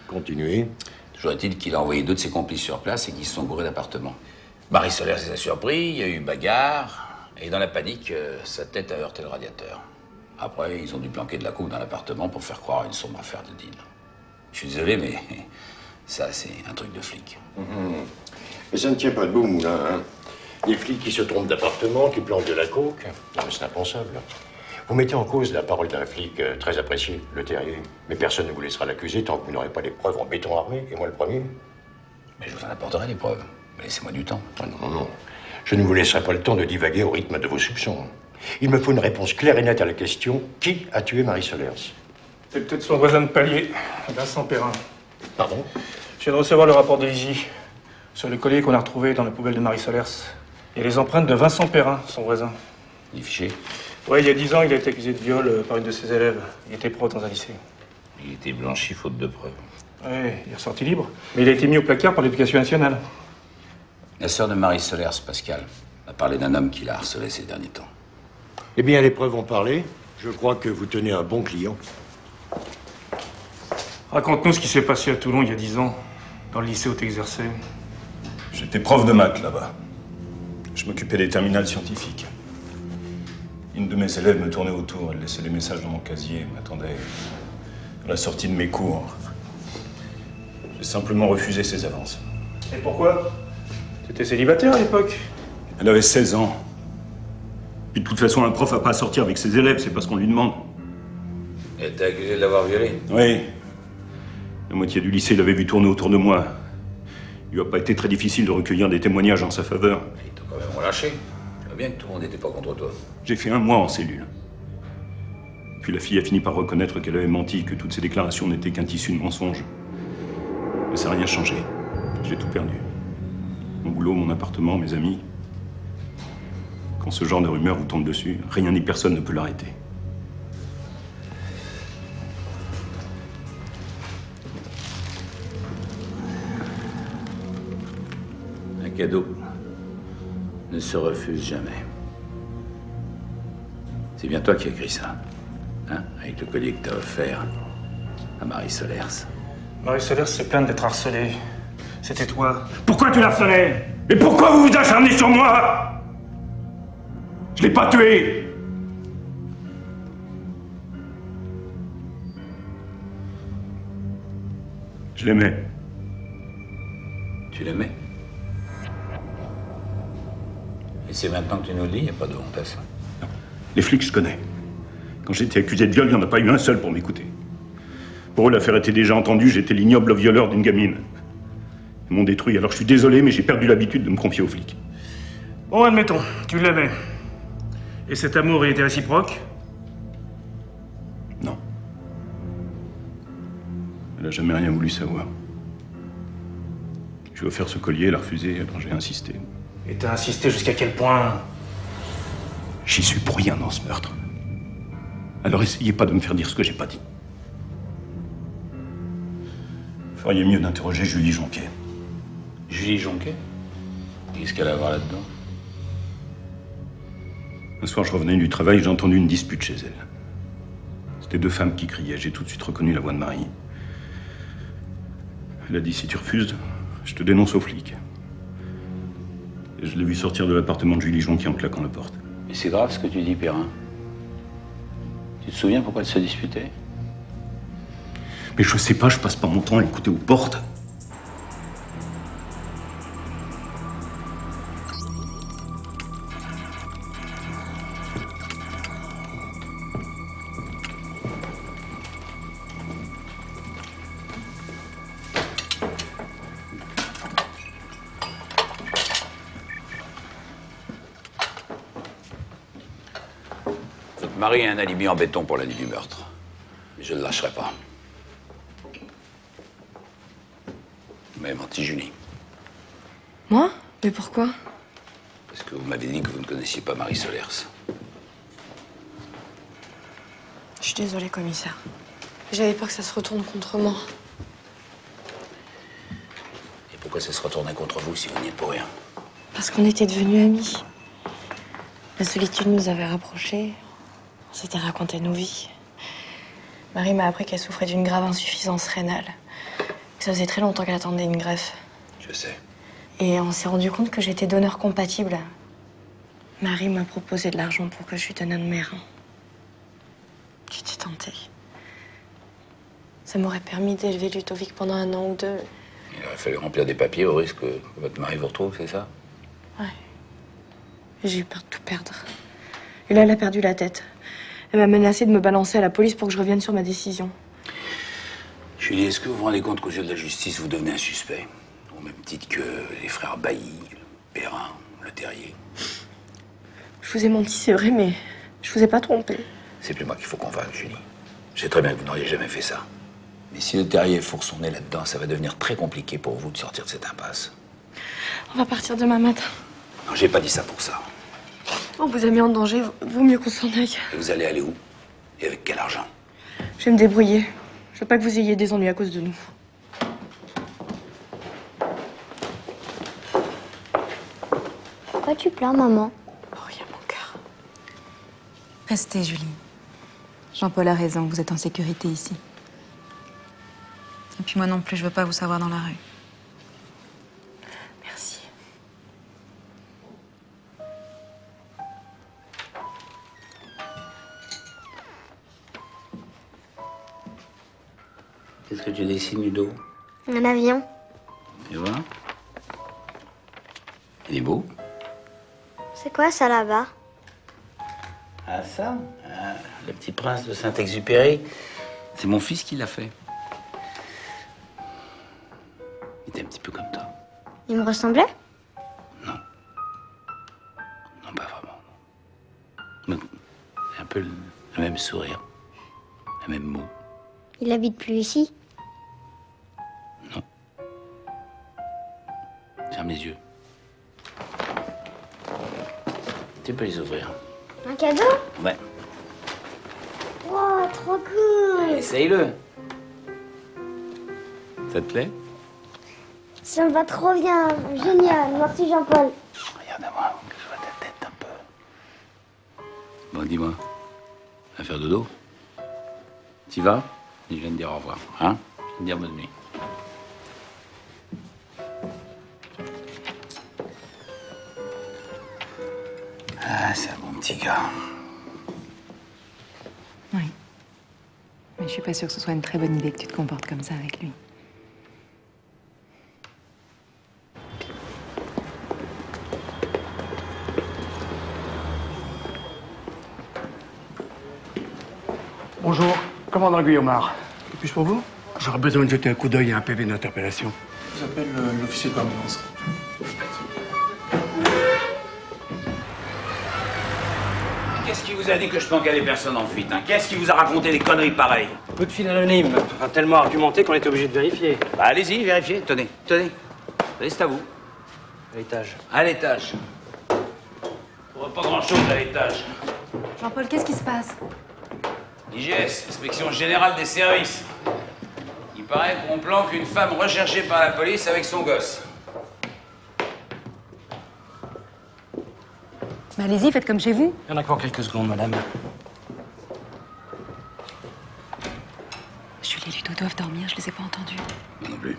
Continuez. Toujours est-il qu'il a envoyé deux de ses complices sur place et qu'ils se sont gourés d'appartements. Marie Solaire les a surpris, il y a eu bagarre, et dans la panique, euh, sa tête a heurté le radiateur. Après, ils ont dû planquer de la coupe dans l'appartement pour faire croire à une sombre affaire de deal. Je suis désolé, mais ça, c'est un truc de flic. Mhm. Mais ça ne tient pas debout, Moulin. Hein. Des flics qui se trompent d'appartement, qui planquent de la coke. Non, mais c'est impensable. Vous mettez en cause la parole d'un flic euh, très apprécié, le terrier. Mais personne ne vous laissera l'accuser tant que vous n'aurez pas les preuves en béton armé, et moi le premier. Mais je vous en apporterai les preuves. Mais laissez-moi du temps. Ah non, non, non. Je ne vous laisserai pas le temps de divaguer au rythme de vos soupçons. Il me faut une réponse claire et nette à la question qui a tué Marie Solers? C'est peut-être son voisin de palier, Vincent Perrin. Pardon? Je viens de recevoir le rapport de Lizzie sur le collier qu'on a retrouvé dans la poubelle de Marie Solers. Il y a les empreintes de Vincent Perrin, son voisin. Les fichiers Ouais, il y a dix ans, il a été accusé de viol euh, par une de ses élèves. Il était prof dans un lycée. Il était blanchi faute de preuves. Ouais, il est ressorti libre. Mais il a été mis au placard par l'éducation nationale. La sœur de Marie Solers, Pascal, a parlé d'un homme qui l'a harcelé ces derniers temps. Eh bien, les preuves ont parlé. Je crois que vous tenez un bon client. Raconte-nous ce qui s'est passé à Toulon il y a dix ans, dans le lycée où t'exerçais. J'étais prof de maths là-bas. Je m'occupais des terminales scientifiques. Une de mes élèves me tournait autour, elle laissait des messages dans mon casier, m'attendait à la sortie de mes cours. J'ai simplement refusé ses avances. Et pourquoi? T'étais célibataire à l'époque Elle avait 16 ans. Puis de toute façon, un prof n'a pas à sortir avec ses élèves, c'est parce qu'on lui demande. Elle t'a accusé de l'avoir violé Oui. La moitié du lycée l'avait vu tourner autour de moi. Il n'a pas été très difficile de recueillir des témoignages en sa faveur. Ils t'ont quand même relâché. Tu vois bien que tout le monde n'était pas contre toi. J'ai fait un mois en cellule. Puis la fille a fini par reconnaître qu'elle avait menti, que toutes ses déclarations n'étaient qu'un tissu de mensonges. Mais ça n'a rien changé. J'ai tout perdu. Mon boulot, mon appartement, mes amis. Quand ce genre de rumeur vous tombe dessus, rien ni personne ne peut l'arrêter. Un cadeau ne se refuse jamais. C'est bien toi qui as écrit ça, hein, avec le collier que t'as offert à Marie Solers. Marie Solers s'est plainte d'être harcelée. C'était toi. Pourquoi tu l'harcelais Et pourquoi vous vous acharnez sur moi? Je l'ai pas tué Je l'aimais. Tu l'aimais? Et c'est maintenant que tu nous le dis, il a pas de honte à ça. Les flics, je connais. Quand j'étais accusé de viol, il n'y en a pas eu un seul pour m'écouter. Pour eux, l'affaire était déjà entendue, j'étais l'ignoble violeur d'une gamine. Ils m'ont détruit, alors je suis désolé, mais j'ai perdu l'habitude de me confier aux flics. Bon, admettons, tu l'aimais. Et cet amour, il était réciproque? Non. Elle a jamais rien voulu savoir. Je lui ai offert ce collier, elle a refusé, alors j'ai insisté. Et t'as insisté jusqu'à quel point? J'y suis pour rien dans ce meurtre. Alors essayez pas de me faire dire ce que j'ai pas dit. Feriez mieux d'interroger Julie Jonquet. Julie Jonquet Qu'est-ce qu'elle a à voir là-dedans? Un soir, je revenais du travail, j'ai entendu une dispute chez elle. C'était deux femmes qui criaient. J'ai tout de suite reconnu la voix de Marie. Elle a dit si tu refuses, je te dénonce aux flics. Et je l'ai vu sortir de l'appartement de Julie Jonquet en claquant la porte. Mais c'est grave ce que tu dis, Perrin. Tu te souviens pourquoi elle se disputait? Mais je sais pas, je passe pas mon temps à écouter aux portes. En béton pour la nuit du meurtre. Mais je ne lâcherai pas. Vous m'avez menti, Julie. Moi? Mais pourquoi? Parce que vous m'avez dit que vous ne connaissiez pas Marie Solers. Je suis désolée, commissaire. J'avais peur que ça se retourne contre moi. Et pourquoi ça se retournait contre vous si vous n'y êtes pour rien? Parce qu'on était devenus amis. La solitude nous avait rapprochés. On s'était raconté nos vies. Marie m'a appris qu'elle souffrait d'une grave insuffisance rénale. Que ça faisait très longtemps qu'elle attendait une greffe. Je sais. Et on s'est rendu compte que j'étais donneur compatible. Marie m'a proposé de l'argent pour que je lui donne un de mes reins. J'étais tentée. Ça m'aurait permis d'élever Ludovic pendant un an ou deux. Il aurait fallu remplir des papiers au risque que votre mari vous retrouve, c'est ça? Ouais. J'ai eu peur de tout perdre. Et là, elle a perdu la tête. Elle m'a menacé de me balancer à la police pour que je revienne sur ma décision. Julie, est-ce que vous vous rendez compte qu'aux yeux de la justice, vous devenez un suspect Au même titre que les frères Bailly, Perrin, Le Terrier. Je vous ai menti, c'est vrai, mais je vous ai pas trompé. C'est plus moi qu'il faut convaincre, Julie. Je sais très bien que vous n'auriez jamais fait ça. Mais si Le Terrier fourre son nez là-dedans, ça va devenir très compliqué pour vous de sortir de cette impasse. On va partir demain matin. Non, j'ai pas dit ça pour ça. On vous a mis en danger, vaut mieux qu'on s'en aille. Et vous allez aller où Et avec quel argent Je vais me débrouiller. Je veux pas que vous ayez des ennuis à cause de nous. Pourquoi tu pleures, maman Restez, Julie. Jean-Paul a raison, vous êtes en sécurité ici. Et puis moi non plus, je veux pas vous savoir dans la rue. Qu'est-ce que tu dessines, Ludo Un avion. Tu vois? Il est beau. C'est quoi ça là-bas? Ah, ça? Ah, Le petit prince de Saint-Exupéry. C'est mon fils qui l'a fait. Il était un petit peu comme toi. Il me ressemblait? Non, pas vraiment. Mais c'est un peu le, le même sourire, le même mot. Il habite plus ici? Ferme les yeux. Tu peux les ouvrir. Un cadeau? Ouais. Wow, trop cool Essaye-le. Ça te plaît? Ça me va trop bien. Génial. Merci Jean-Paul. Regarde-moi, que je vois ta tête un peu. Bon, dis-moi. Va faire dodo? T'y vas? Et je viens de dire au revoir, hein? Je viens de dire bonne nuit. Ah, c'est un bon petit gars. Oui. Mais je suis pas sûre que ce soit une très bonne idée que tu te comportes comme ça avec lui. Bonjour, commandant Guillaumard. Que puis-je pour vous? J'aurais besoin de jeter un coup d'œil à un PV d'interpellation. Je vous appelle euh, l'officier de permanence. Vous a dit que je planquais les personnes en fuite hein Qu'est-ce qui vous a raconté des conneries pareilles Coup de fil anonyme. Enfin, tellement argumenté qu'on était obligé de vérifier. Bah, allez-y, vérifiez. Tenez, tenez. Allez, c'est à vous. À l'étage. À l'étage. On voit pas grand-chose à l'étage. Jean-Paul, qu'est-ce qui se passe? IGS, inspection générale des services. Il paraît qu'on planque une femme recherchée par la police avec son gosse. Bah, Allez-y, faites comme chez vous. Il y en a encore quelques secondes, madame. Julie et Ludo doivent dormir, je les ai pas entendus. Moi non plus.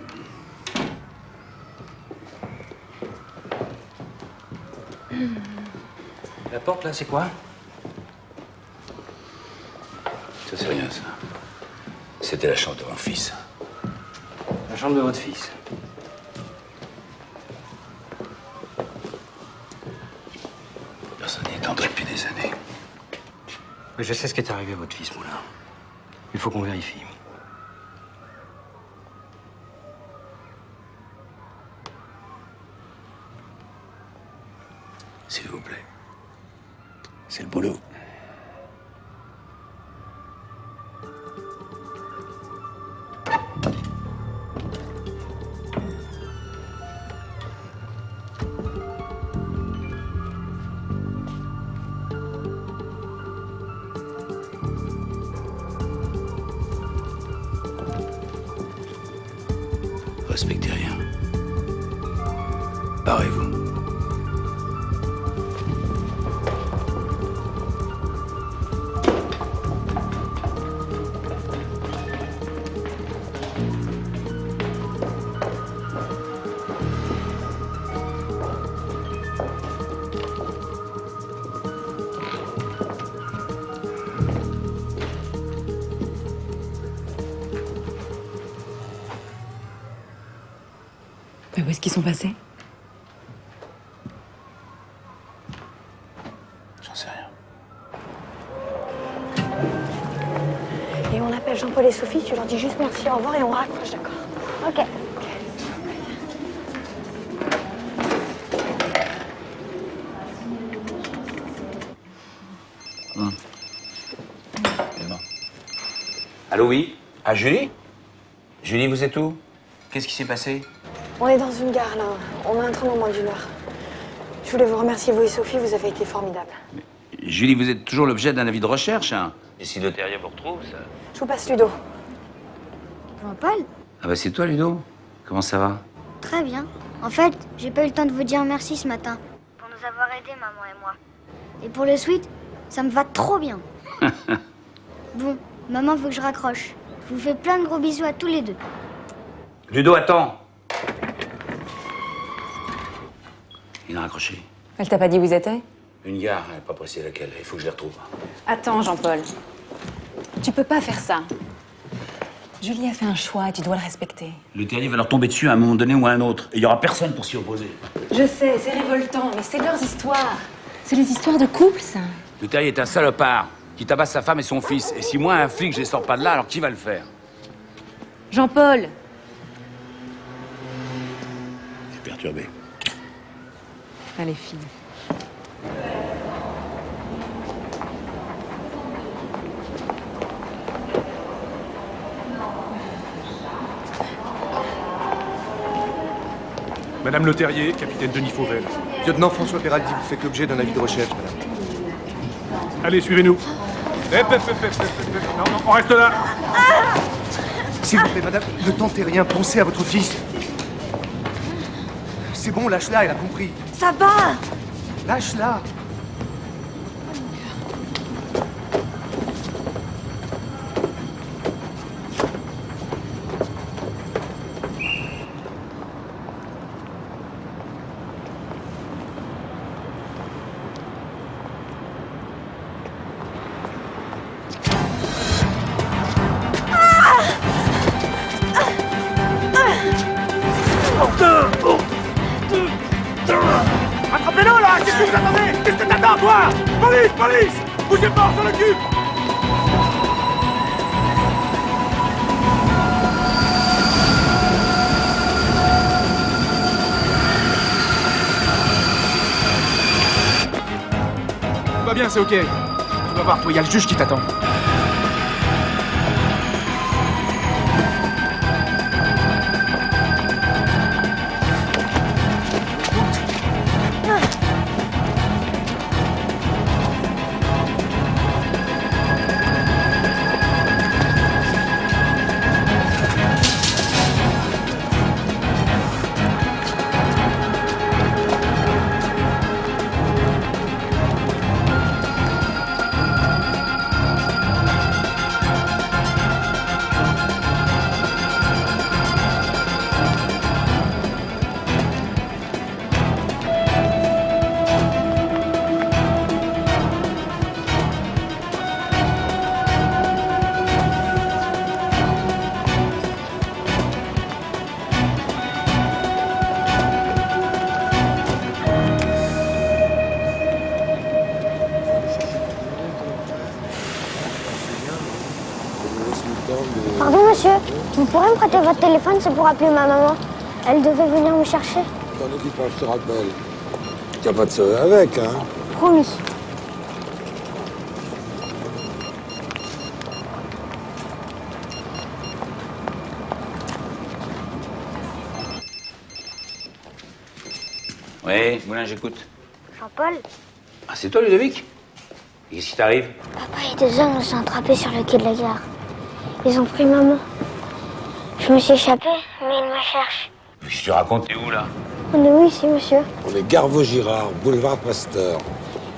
La porte, là, c'est quoi? Ça, c'est rien, ça. C'était la chambre de mon fils. La chambre de votre fils. Je sais ce qui est arrivé à votre fils, Moulin. Il faut qu'on vérifie. Où est-ce qu'ils sont passés? J'en sais rien. Et on appelle Jean-Paul et Sophie, tu leur dis juste merci, au revoir et on raccroche, d'accord? Ok. Allô, oui? Ah, Julie? Julie, vous êtes où? Qu'est-ce qui s'est passé? On est dans une gare, là. On a un train au moins d'une heure. Je voulais vous remercier, vous et Sophie, vous avez été formidables. Julie, vous êtes toujours l'objet d'un avis de recherche, hein Et si le terrier vous retrouve, ça... Je vous passe Ludo. Jean-Paul Ah bah c'est toi, Ludo Comment ça va? Très bien. En fait, j'ai pas eu le temps de vous dire merci ce matin. Pour nous avoir aidés, maman et moi. Et pour le suite, ça me va trop bien. Bon, maman veut que je raccroche. Je vous fais plein de gros bisous à tous les deux. Ludo, attends Il a raccroché. Elle t'a pas dit où ils étaient? Une gare, elle pas précisé laquelle. Il faut que je les retrouve. Attends, Jean-Paul. Tu peux pas faire ça. Julie a fait un choix et tu dois le respecter. Le terrier va leur tomber dessus à un moment donné ou à un autre. Et il y aura personne pour s'y opposer. Je sais, c'est révoltant, mais c'est leurs histoires. C'est les histoires de couple, ça. Le terrier est un salopard qui tabasse sa femme et son fils. Et si moi, un flic, je les sors pas de là, alors qui va le faire? Jean-Paul, Il est perturbé. Allez, fille. Madame Le Terrier, capitaine Denis Fauvel. Lieutenant François Peraldi, vous faites l'objet d'un avis de recherche, madame. Allez, suivez-nous. Hep, hep, hep, hep, hep, hep. Non, non, on reste là. S'il vous plaît, madame, ne tentez rien, pensez à votre fils. C'est bon, lâche-la, elle a compris. Ça va Lâche-la. Attrapez-le là Qu'est-ce que vous attendez? Qu'est-ce que t'attends toi? Police Police Bougez pas, on s'en occupe Tout va bien, c'est ok. Tu vas voir, toi, il y a le juge qui t'attend. Votre téléphone, c'est pour appeler ma maman. Elle devait venir me chercher. T'en es pas, je te rappelle. T'as pas de sauver avec, hein Promis. Oui, Moulin, j'écoute. Jean-Paul, Ah, c'est toi, Ludovic? Qu'est-ce qui t'arrive? Papa et deux hommes nous sont attrapés sur le quai de la gare. Ils ont pris maman. Je me suis échappée, mais ils me que tu racontes T'es où, là On est où ici, monsieur On est Garveau-Girard, boulevard Pasteur.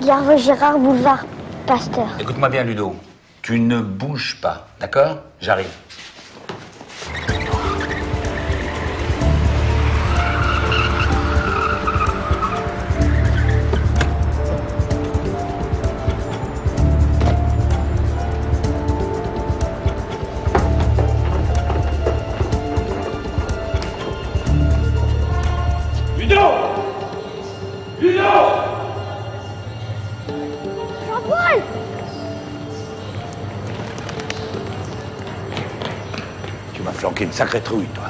Garve Girard, boulevard Pasteur. Écoute-moi bien, Ludo. Tu ne bouges pas, d'accord? J'arrive. Sacrée trouille, toi.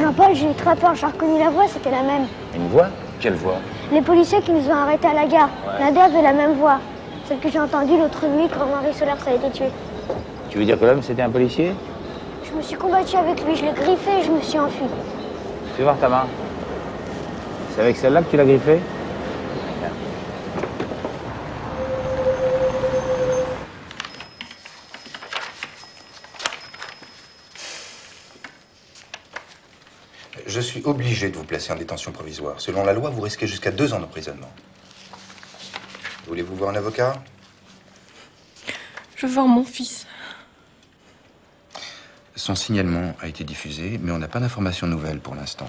Jean-Paul, j'ai eu très peur. J'ai reconnu la voix, c'était la même. Une voix? Quelle voix? Les policiers qui nous ont arrêtés à la gare. Nadia avait la même voix. Celle que j'ai entendue l'autre nuit quand Marie Solaire a été tué. Tu veux dire que l'homme, c'était un policier? Je me suis combattue avec lui, je l'ai griffé et je me suis enfuie. Fais voir ta main. C'est avec celle-là que tu l'as griffé Je suis obligé de vous placer en détention provisoire. Selon la loi, vous risquez jusqu'à deux ans d'emprisonnement. Voulez-vous voir un avocat? Je veux voir mon fils. Son signalement a été diffusé, mais on n'a pas d'informations nouvelles pour l'instant.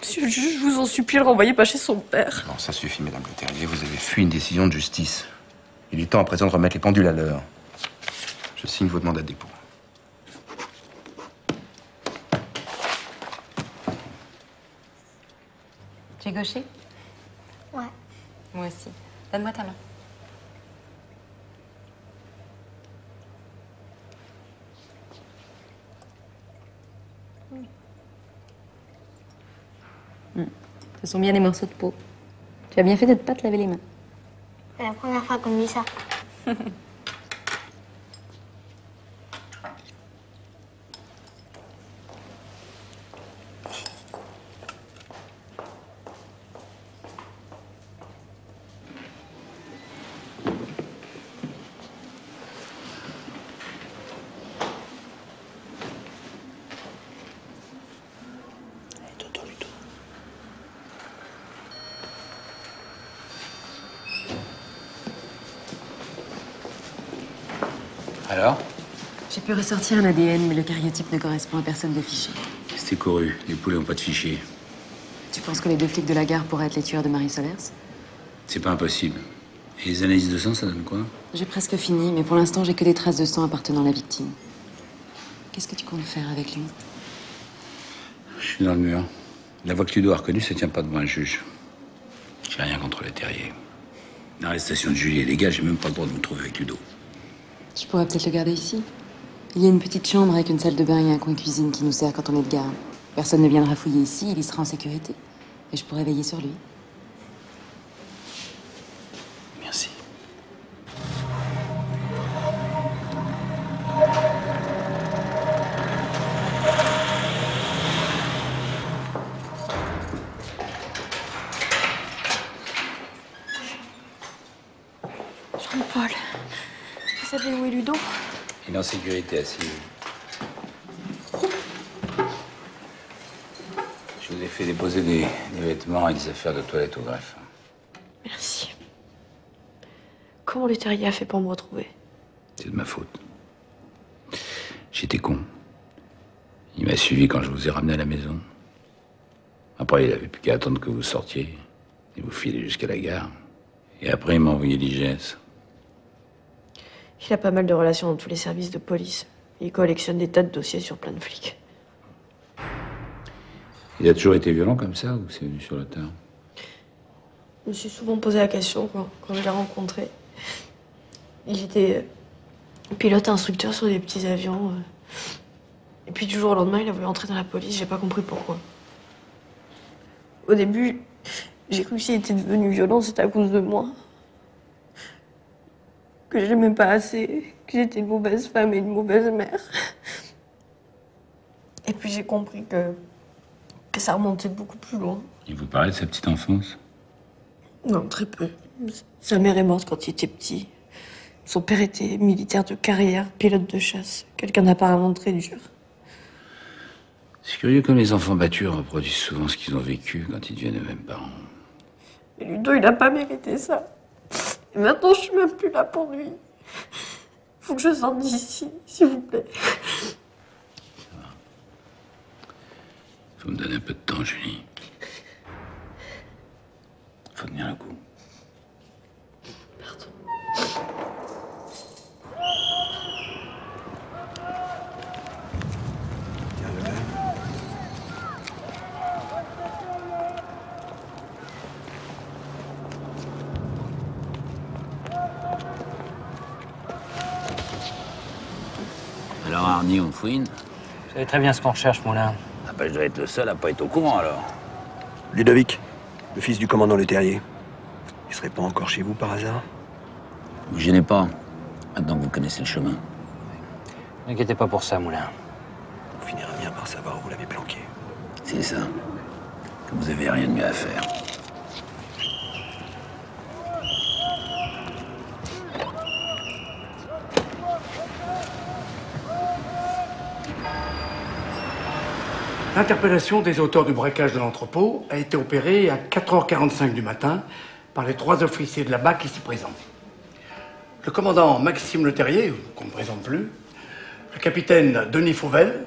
Monsieur le juge, je vous en supplie, le renvoyez pas chez son père. Non, ça suffit, Madame Le Terrier. Vous avez fui une décision de justice. Il est temps à présent de remettre les pendules à l'heure. Je signe votre mandat de dépôt. Tu es gaucher? Ouais. Moi aussi. Donne-moi ta main. Hmm. Ce sont bien les morceaux de peau. Tu as bien fait de ne pas te laver les mains. C'est la première fois qu'on me dit ça. Alors Pu ressortir un ADN, mais le cariotype ne correspond à personne de fiché. C'était couru. Les poulets n'ont pas de fichier. Tu penses que les deux flics de la gare pourraient être les tueurs de Marie Solers? C'est pas impossible. Et les analyses de sang, ça donne quoi? J'ai presque fini, mais pour l'instant, j'ai que des traces de sang appartenant à la victime. Qu'est-ce que tu comptes faire avec lui? Je suis dans le mur. La voix que Ludo a reconnue, ça tient pas devant un juge. J'ai rien contre les terriers. L'arrestation de Julie et les gars, j'ai même pas le droit de me trouver avec Ludo. Je pourrais peut-être le garder ici. Il y a une petite chambre avec une salle de bain et un coin cuisine qui nous sert quand on est de garde. Personne ne viendra fouiller ici, il y sera en sécurité. Et je pourrais veiller sur lui. Merci. Jean-Paul, vous savez où est Ludo? Il est en sécurité, assis. Je vous ai fait déposer des, des vêtements et des affaires de toilette au greffe. Merci. Comment le terrier a fait pour me retrouver? C'est de ma faute. J'étais con. Il m'a suivi quand je vous ai ramené à la maison. Après, il avait plus qu'à attendre que vous sortiez et vous filer jusqu'à la gare. Et après, il m'a envoyé l'IGS. Il a pas mal de relations dans tous les services de police. Il collectionne des tas de dossiers sur plein de flics. Il a toujours été violent comme ça ou c'est venu sur le tard Je me suis souvent posé la question quand, quand je l'ai rencontré. Il était euh, pilote instructeur sur des petits avions. euh. Et puis du jour au lendemain, il a voulu entrer dans la police. J'ai pas compris pourquoi. Au début, j'ai cru que s'il était devenu violent, c'était à cause de moi. Que je l'aimais pas assez, que j'étais une mauvaise femme et une mauvaise mère. Et puis j'ai compris que, que ça remontait beaucoup plus loin. Il vous parlait de sa petite enfance? Non, très peu. Sa mère est morte quand il était petit. Son père était militaire de carrière, pilote de chasse. Quelqu'un d'apparemment très dur. C'est curieux comme les enfants battus reproduisent souvent ce qu'ils ont vécu quand ils deviennent eux-mêmes parents. Et Ludo, il n'a pas mérité ça. Maintenant, je suis même plus là pour lui. Faut que je sorte d'ici, s'il vous plaît. Faut me donner un peu de temps, Julie. Faut tenir le coup. Alors, Arnie, on fouine Vous savez très bien ce qu'on recherche, Moulin. Ah bah, je dois être le seul à pas être au courant, alors. Ludovic, le fils du commandant Le Terrier. Il serait pas encore chez vous par hasard? Vous gênez pas, maintenant que vous connaissez le chemin. N'inquiétez pas pour ça, Moulin. On finira bien par savoir où vous l'avez planqué. C'est ça. Que vous avez rien de mieux à faire. L'interpellation des auteurs du braquage de l'entrepôt a été opérée à 4h45 du matin par les trois officiers de la BAC ici présents. Le commandant Maxime Le Terrier, qu'on ne présente plus, le capitaine Denis Fauvel,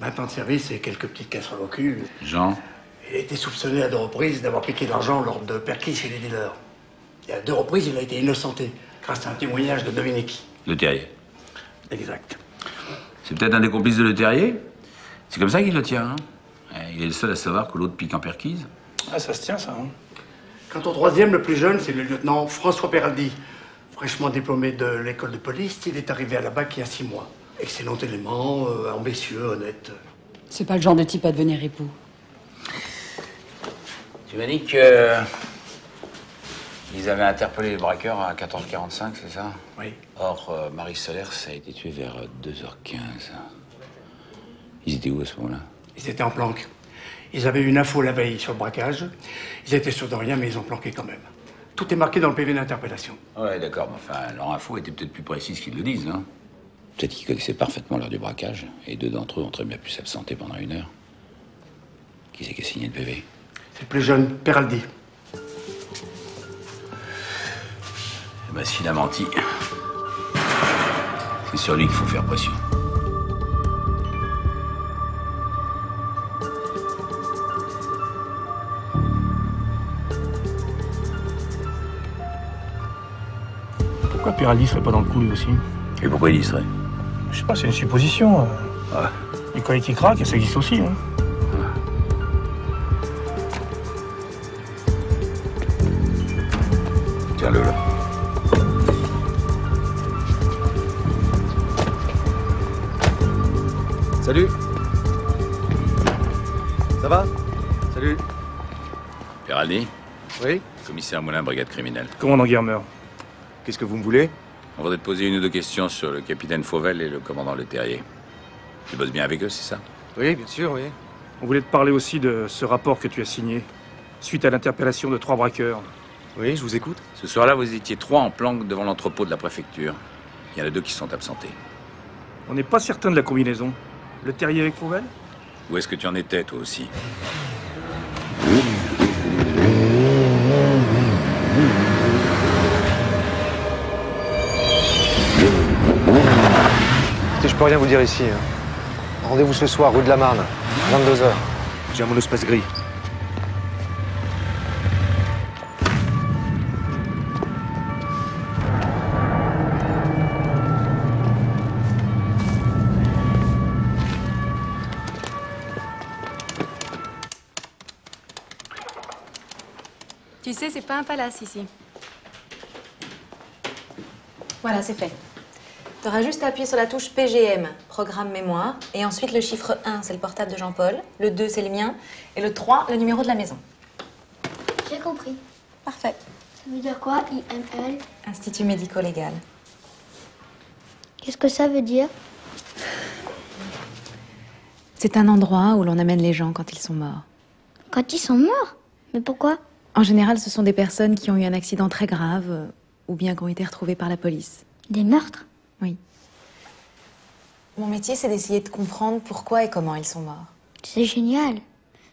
20 ans de service et quelques petites casseroles au cul. Jean Il a été soupçonné à deux reprises d'avoir piqué de l'argent lors de perquis chez les dealers. Et à deux reprises, il a été innocenté grâce à un témoignage de Dominique. Le Terrier. Exact. C'est peut-être un des complices de Le Terrier? C'est comme ça qu'il le tient, hein Eh, Il est le seul à savoir que l'autre pique en perquise. Ah, ça se tient, ça. hein. Quant au troisième, le plus jeune, c'est le lieutenant François Peraldi. Fraîchement diplômé de l'école de police, il est arrivé à la BAC il y a six mois. Excellent élément, euh, ambitieux, honnête. C'est pas le genre de type à devenir époux. Tu m'as dit que. Ils avaient interpellé les braqueurs à 14h45, c'est ça? Oui. Or, euh, Marie Solaire, ça a été tué vers euh, 2h15. Ils étaient où à ce moment-là? Ils étaient en planque. Ils avaient eu une info la veille sur le braquage. Ils étaient sûrs de rien, mais ils ont planqué quand même. Tout est marqué dans le PV d'interpellation. Ouais, d'accord, mais enfin, leur info était peut-être plus précise qu'ils le disent, hein Peut-être qu'ils connaissaient parfaitement l'heure du braquage, et deux d'entre eux ont très bien pu s'absenter pendant une heure. Qui c'est qui a signé le PV C'est le plus jeune, Peraldi. Eh ben, s'il a menti, c'est sur lui qu'il faut faire pression. Pourquoi Piraldi serait pas dans le coup, lui aussi Et pourquoi il y serait Je sais pas, c'est une supposition. Ah. Les collègues qui craquent, ça existe aussi. Hein. Tiens-le là. Salut. Ça va? Salut. Peraldi Oui Commissaire Moulin, brigade criminelle. Commandant Guermer. Qu'est-ce que vous me voulez? On voudrait te poser une ou deux questions sur le capitaine Fauvel et le commandant Le Terrier. Tu bosses bien avec eux, c'est ça? Oui, bien sûr, oui. On voulait te parler aussi de ce rapport que tu as signé, suite à l'interpellation de trois braqueurs. Oui, je vous écoute. Ce soir-là, vous étiez trois en planque devant l'entrepôt de la préfecture. Il y en a deux qui sont absentés. On n'est pas certain de la combinaison. Le terrier avec Fauvel? Où est-ce que tu en étais, toi aussi? Écoutez, je peux rien vous dire ici. hein. Rendez-vous ce soir, rue de la Marne, 22h. J'ai un monospace gris. Tu sais, c'est pas un palace ici. Voilà, c'est fait. Tu auras juste à appuyer sur la touche PGM, programme mémoire, et ensuite le chiffre 1, c'est le portable de Jean-Paul, le 2, c'est le mien, et le 3, le numéro de la maison. J'ai compris. Parfait. Ça veut dire quoi, IML Institut médico-légal. Qu'est-ce que ça veut dire? C'est un endroit où l'on amène les gens quand ils sont morts. Quand ils sont morts? Mais pourquoi? En général, ce sont des personnes qui ont eu un accident très grave euh, ou bien qui ont été retrouvées par la police. Des meurtres? Oui. Mon métier, c'est d'essayer de comprendre pourquoi et comment ils sont morts. C'est génial.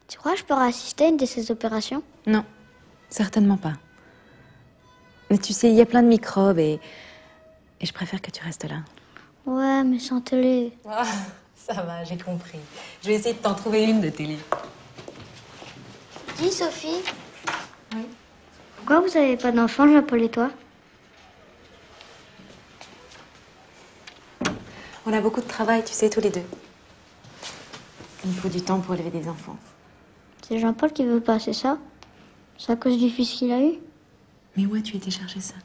Tu crois que je pourrais assister à une de ces opérations? Non, certainement pas. Mais tu sais, il y a plein de microbes et, et je préfère que tu restes là. Ouais, mais sans télé. Ah, ça va, j'ai compris. Je vais essayer de t'en trouver une de télé. Dis, Sophie. Pourquoi vous avez pas d'enfants, Jean-Paul et toi? On a beaucoup de travail, tu sais, tous les deux. Il faut du temps pour élever des enfants. C'est Jean-Paul qui veut pas, c'est ça C'est à cause du fils qu'il a eu Mais où as-tu été chercher ça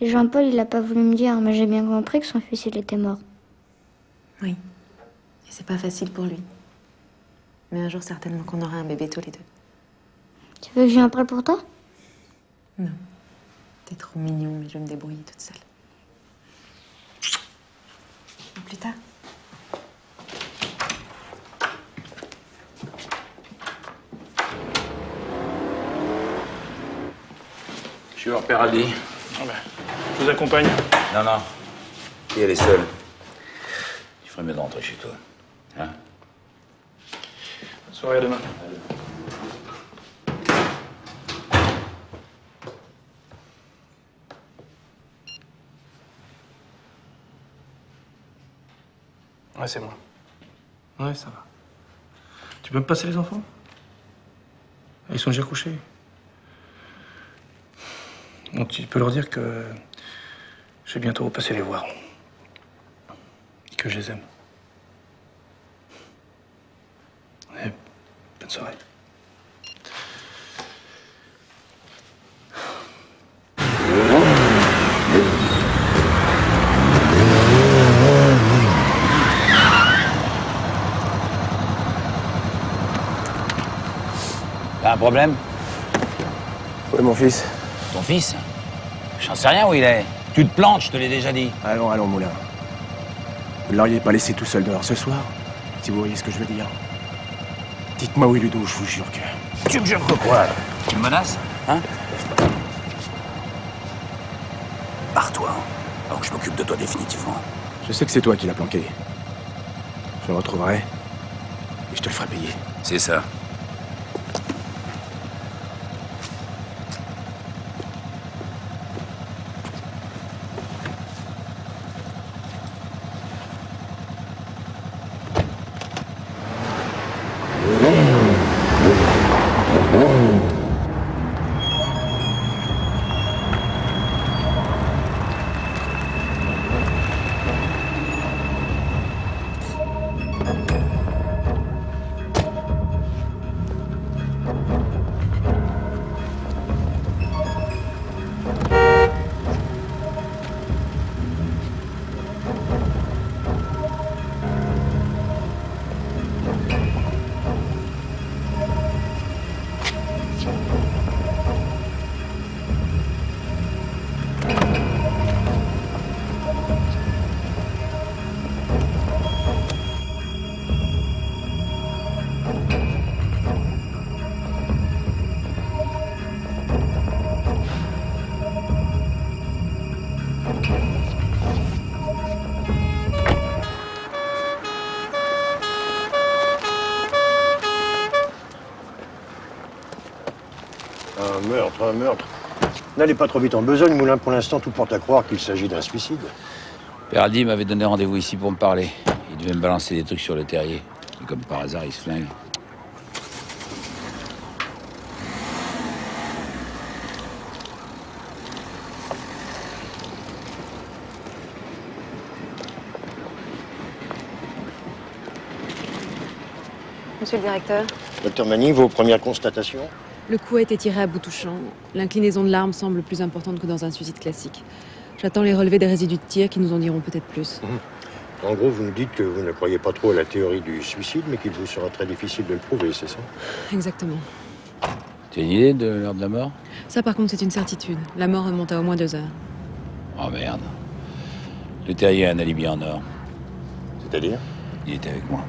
Et Jean-Paul, il a pas voulu me dire, mais j'ai bien compris que son fils, il était mort. Oui. Et c'est pas facile pour lui. Mais un jour, certainement qu'on aura un bébé tous les deux. Tu veux que j'y en parle pour toi? Non. T'es trop mignon, mais je vais me débrouiller toute seule. À plus tard. Je suis hors Peraldi. Je vous accompagne. Non, non. Et elle est seule. Tu ferais mieux de rentrer chez toi. Hein? Soirée à demain. Ouais, c'est moi. Ouais, ça va. Tu peux me passer les enfants Ils sont déjà couchés. Bon, tu peux leur dire que je vais bientôt repasser les voir. Et que je les aime. Ouais, bonne soirée. Problème Oui, mon fils. Ton fils J'en sais rien où il est. Tu te plantes, je te l'ai déjà dit. Allons, allons, Moulin. Vous ne l'auriez pas laissé tout seul dehors ce soir, si vous voyez ce que je veux dire. Dites-moi où est Ludo, je vous jure que. Tu me jures que quoi Tu me menaces Hein Pars-toi, avant que je m'occupe de toi définitivement. Je sais que c'est toi qui l'as planqué. Je le retrouverai, et je te le ferai payer. C'est ça. Un meurtre, un meurtre. N'allez pas trop vite en besogne, Moulin. Pour l'instant, tout porte à croire qu'il s'agit d'un suicide. Peraldi m'avait donné rendez-vous ici pour me parler. Il devait me balancer des trucs sur le terrier. Et comme par hasard, il se flingue. Monsieur le directeur, Docteur Manny, vos premières constatations? Le coup a été tiré à bout touchant. L'inclinaison de l'arme semble plus importante que dans un suicide classique. J'attends les relevés des résidus de tir qui nous en diront peut-être plus. En gros, vous nous dites que vous ne croyez pas trop à la théorie du suicide, mais qu'il vous sera très difficile de le prouver, c'est ça? Exactement. Tu as une idée de l'heure de la mort? Ça, par contre, c'est une certitude. La mort remonte à au moins deux heures. Oh merde. Le terrier a un alibi en or. C'est-à-dire? Il était avec moi.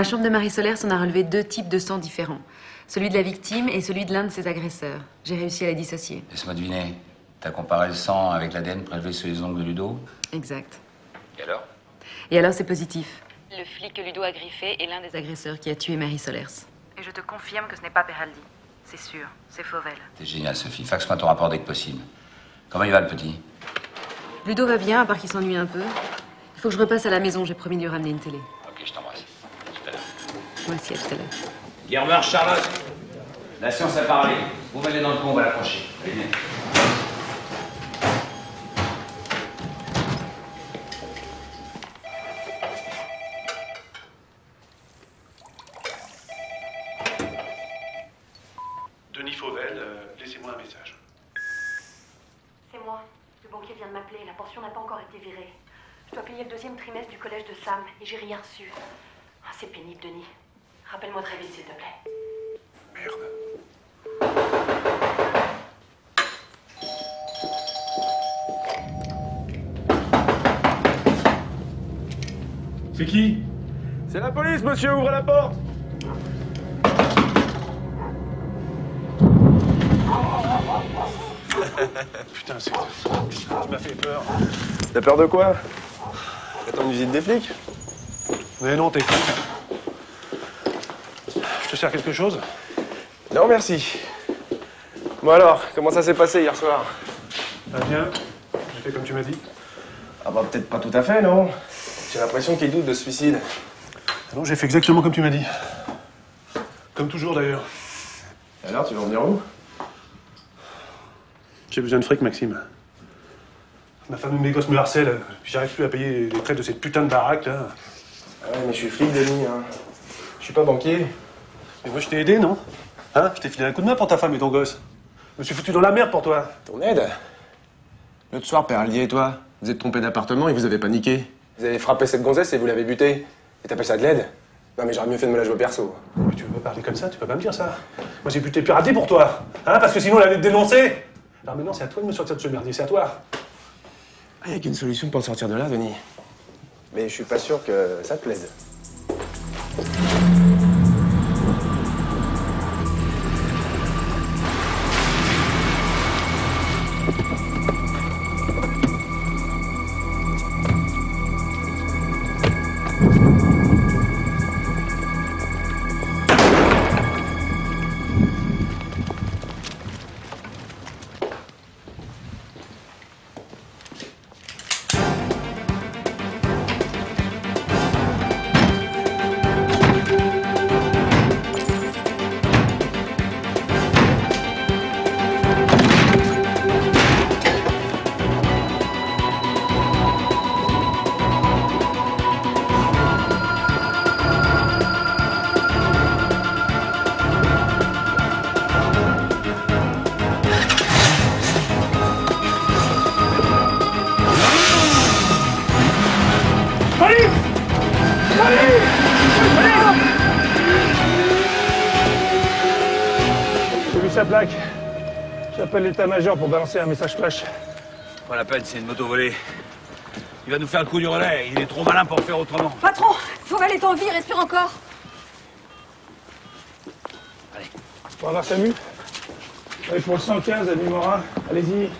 La chambre de Marie Solaire, on a relevé deux types de sang différents. Celui de la victime et celui de l'un de ses agresseurs. J'ai réussi à les dissocier. Laisse-moi deviner. T'as comparé le sang avec l'ADN prélevé sur les ongles de Ludo Exact. Et alors? Et alors, c'est positif. Le flic que Ludo a griffé est l'un des agresseurs qui a tué Marie Solers. Et je te confirme que ce n'est pas Peraldi. C'est sûr, c'est Fauvel. T'es génial, Sophie. Faxe-moi ton rapport dès que possible. Comment il va, le petit? Ludo va bien, à part qu'il s'ennuie un peu. Il faut que je repasse à la maison, j'ai promis de lui ramener une télé. Ok, je t'embrasse. Tout à l'heure. Guermeur, Charlotte. La science a parlé. Vous m'allez dans le pont, on va l'approcher. Allez, viens. Denis Fauvel, euh, laissez-moi un message. C'est moi. Le banquier vient de m'appeler. La pension n'a pas encore été virée. Je dois payer le deuxième trimestre du collège de Sam et j'ai rien reçu. Ah, c'est pénible, Denis. Rappelle-moi très vite, s'il te plaît. C'est qui? C'est la police, monsieur, ouvrez la porte Putain, c'est quoi Tu m'as fait peur. T'as peur de quoi? T'attends une visite des flics? Mais non, t'es fou. Je te sers quelque chose Non, merci. Bon alors, comment ça s'est passé hier soir? Bah bien, j'ai fait comme tu m'as dit. Ah bah peut-être pas tout à fait, non? J'ai l'impression qu'il doute de ce suicide. Ah Non, j'ai fait exactement comme tu m'as dit. Comme toujours d'ailleurs. Alors, tu veux en venir où? J'ai besoin de fric, Maxime. Ma femme et mes gosses me harcèlent, puis j'arrive plus à payer les traites de cette putain de baraque là. Ah ouais, mais je suis flic, Denis, hein. Je suis pas banquier. Mais moi je t'ai aidé, non Hein Je t'ai filé un coup de main pour ta femme et ton gosse. Je me suis foutu dans la merde pour toi. Ton aide L'autre soir, Père Allier et toi, vous êtes trompé d'appartement et vous avez paniqué. Vous avez frappé cette gonzesse et vous l'avez butée. Et t'appelles ça de l'aide Non mais j'aurais mieux fait de me la jouer perso. Mais tu veux pas parler comme ça Tu peux pas me dire ça Moi j'ai buté piraté pour toi. Hein Parce que sinon elle allait te dénoncer. Alors maintenant c'est à toi de me sortir de ce merdier, c'est à toi. Ah, y a qu'une solution pour sortir de là, Denis. Mais je suis pas sûr que ça te plaise. L'état-major pour balancer un message flash. Pas la peine, c'est une moto volée. Il va nous faire le coup du relais. Il est trop malin pour faire autrement. Patron, Forel est en vie, respire encore. Pour avoir Samu Allez, pour le 115, avenue Morin. Allez-y.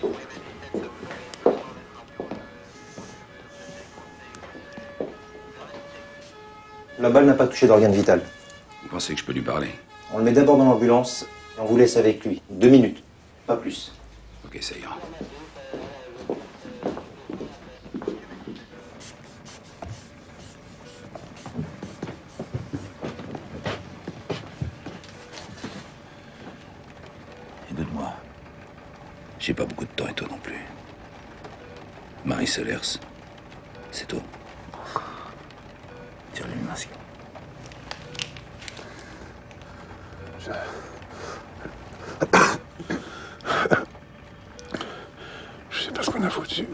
La balle n'a pas touché d'organe vital. Vous pensez que je peux lui parler? On le met d'abord dans l'ambulance et on vous laisse avec lui. Deux minutes, pas plus. Ok, ça ira. Écoute-moi. J'ai pas beaucoup de temps et toi non plus. Marie Solers, c'est tout. Tire-lui le masque. Je sais pas ce qu'on a foutu.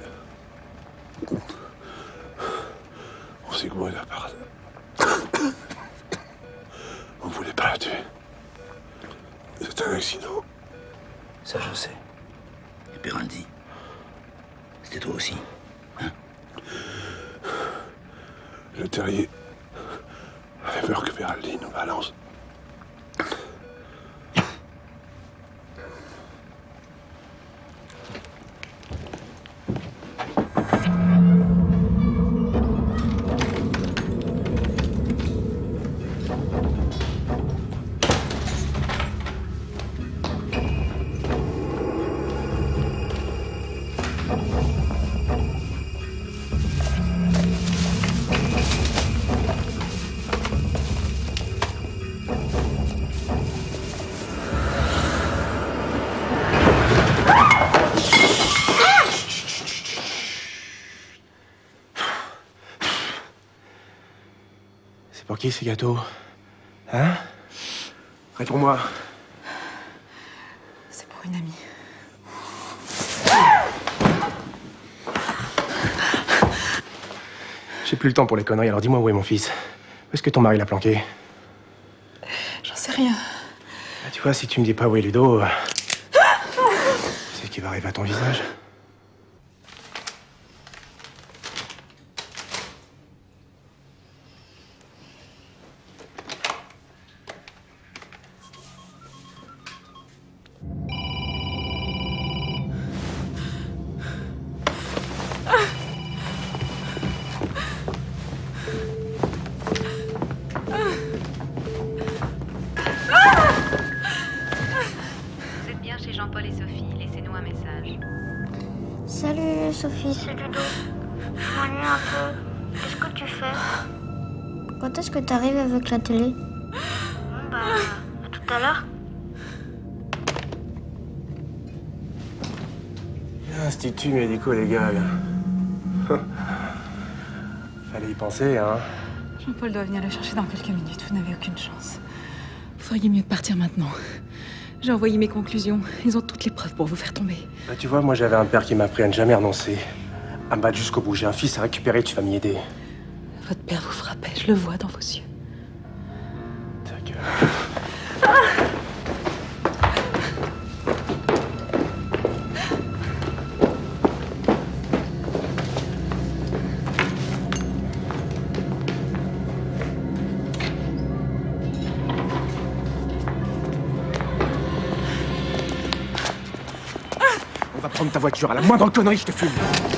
On s'est gouré la part. On voulait pas la tuer. C'est un accident. Ça, je sais. pour ces gâteaux Hein Réponds-moi. C'est pour une amie. J'ai plus le temps pour les conneries, alors dis-moi où est mon fils. Où est-ce que ton mari l'a planqué J'en sais rien. Ah, tu vois, si tu me dis pas où est Ludo, euh, c'est ce qui va arriver à ton visage. Hein. Jean-Paul doit venir le chercher dans quelques minutes. Vous n'avez aucune chance. Vous feriez mieux de partir maintenant. J'ai envoyé mes conclusions. Ils ont toutes les preuves pour vous faire tomber. Bah, tu vois, moi j'avais un père qui m'a appris à ne jamais renoncer. À me battre jusqu'au bout. J'ai un fils à récupérer, tu vas m'y aider. Votre père vous frappait, je le vois dans vos yeux. On va ta voiture. À la moindre connerie, je te fume.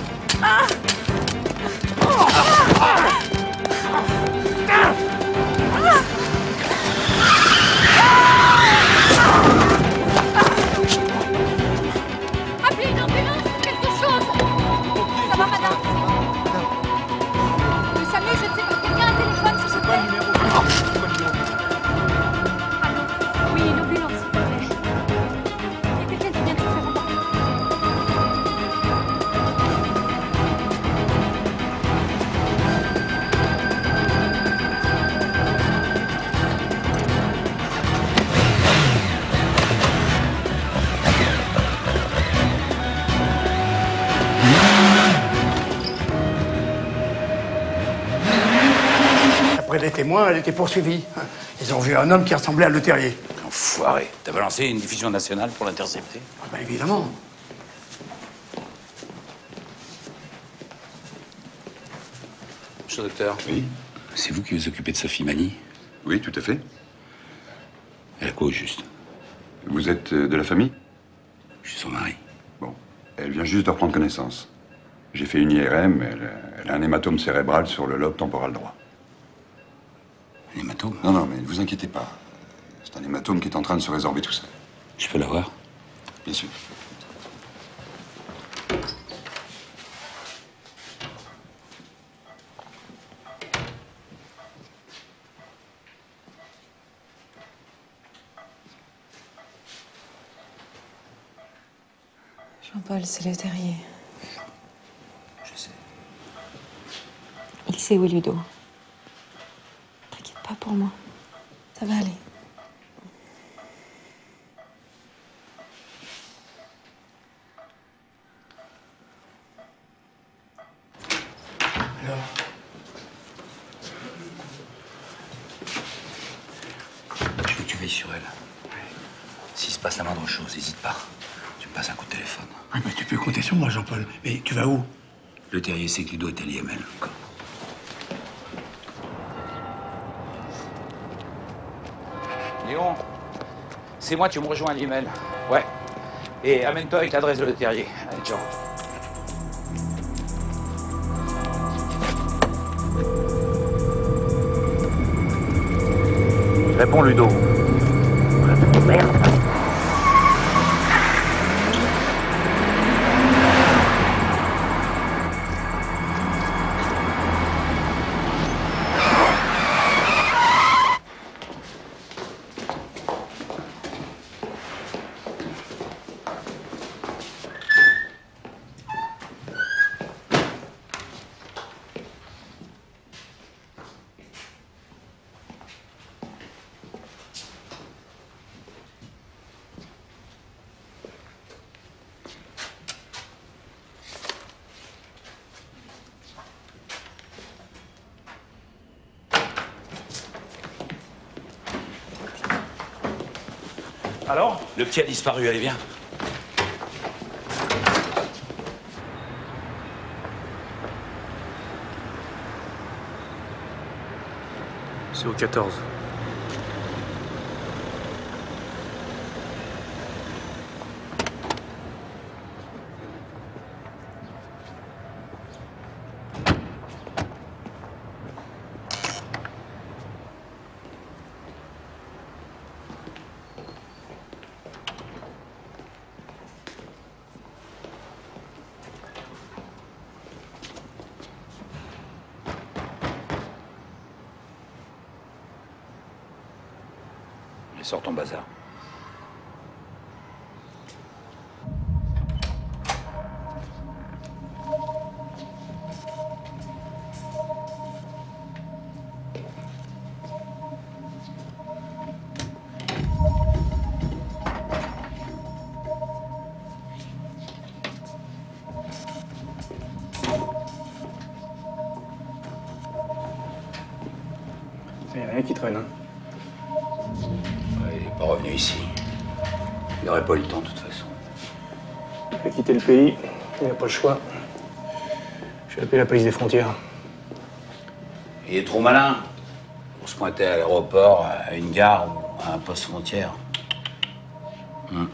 Témoins, elle était poursuivie. Ils ont vu un homme qui ressemblait à Le Terrier. Enfoiré. T'as balancé une diffusion nationale pour l'intercepter? Ah bah évidemment. Monsieur le docteur. Oui. C'est vous qui vous occupez de Sophie Mani Oui, tout à fait. Elle a quoi au juste? Vous êtes euh, de la famille? Je suis son mari. Bon. Elle vient juste de reprendre connaissance. J'ai fait une IRM, elle, elle a un hématome cérébral sur le lobe temporal droit. Un hématome Non, non, mais ne vous inquiétez pas. C'est un hématome qui est en train de se résorber tout seul. Je peux la voir Bien sûr. Jean-Paul, c'est le terrier. Je sais. Il sait où est Ludo. Pas pour moi. Ça va aller. Je veux que tu veilles sur elle. S'il se passe la moindre chose, n'hésite pas. Tu me passes un coup de téléphone. Ah bah tu peux compter sur moi, Jean-Paul. Mais tu vas où? Le terrier sait que Ludo est à l'IML. Léon, c'est moi, tu me rejoins à l'IML. Ouais. Et amène-toi avec l'adresse de le terrier. Allez, ciao. Réponds, Ludo. Merde. Petit a disparu, allez, viens. C'est au 14. La police des frontières. Il est trop malin pour se pointer à l'aéroport, à une gare ou à un poste frontière. Hmm.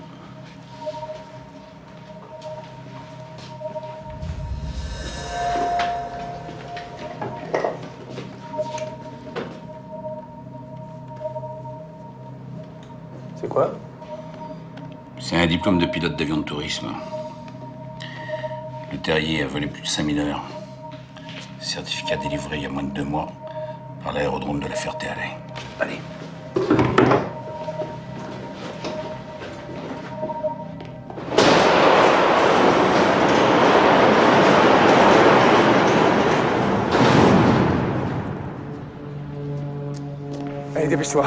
C'est quoi? C'est un diplôme de pilote d'avion de tourisme. Le Terrier a volé plus de 5000 heures. Certificat délivré il y a moins de deux mois par l'aérodrome de la Ferté-Alais. Allez. Allez, dépêche-toi.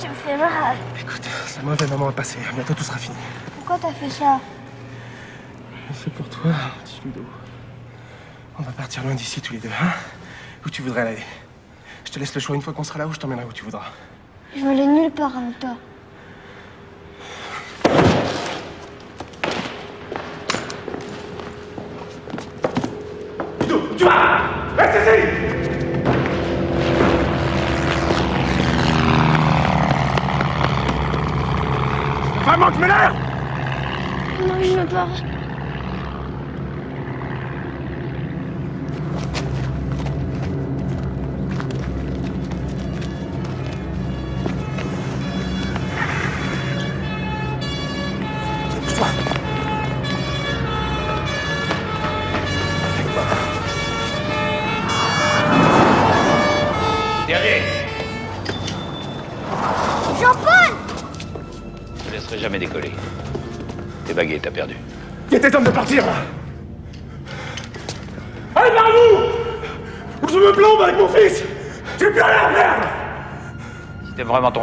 Tu me fais mal. Écoute, c'est un mauvais moment à passer. Bientôt tout sera fini. Pourquoi t'as fait ça? C'est pour toi, petit Ludo. On va partir loin d'ici tous les deux, hein? Où tu voudrais aller? Je te laisse le choix une fois qu'on sera là où je t'emmènerai où tu voudras. Je veux aller nulle part avec toi.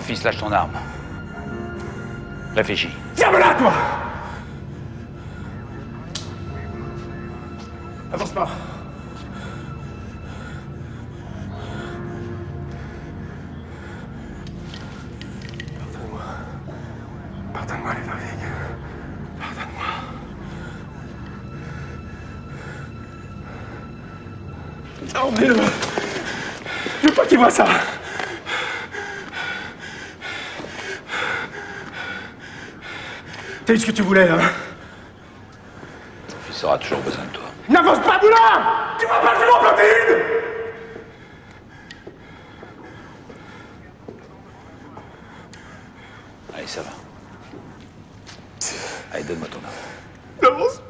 Fils, lâche ton arme. Réfléchis. Tiens-me là, toi T'as eu ce que tu voulais, hein Ton fils aura toujours besoin de toi. N'avance pas, Moulin Tu vas pas m'en planter une Allez, ça va. Allez, donne-moi ton arme. N'avance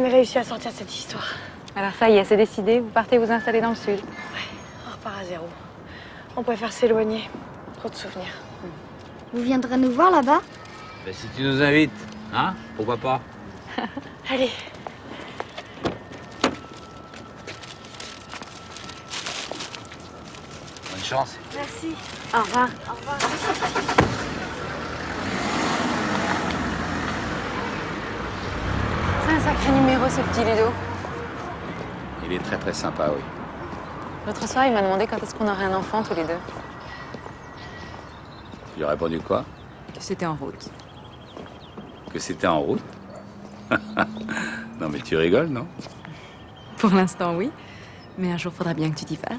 jamais réussi à sortir de cette histoire. Alors ça y est, c'est décidé, vous partez vous installer dans le sud. On repart à zéro. On préfère s'éloigner. Trop de souvenirs. Vous viendrez nous voir là-bas? Ben, si tu nous invites, hein? Pourquoi pas? Allez. Bonne chance. Merci. Au revoir. Au revoir. Un sacré numéro, ce petit Ludo. Il est très très sympa, oui. L'autre soir, il m'a demandé quand est-ce qu'on aurait un enfant tous les deux. Tu lui as répondu quoi? Que c'était en route. Que c'était en route? Non mais tu rigoles, non? Pour l'instant, oui. Mais un jour, faudra bien que tu t'y fasses.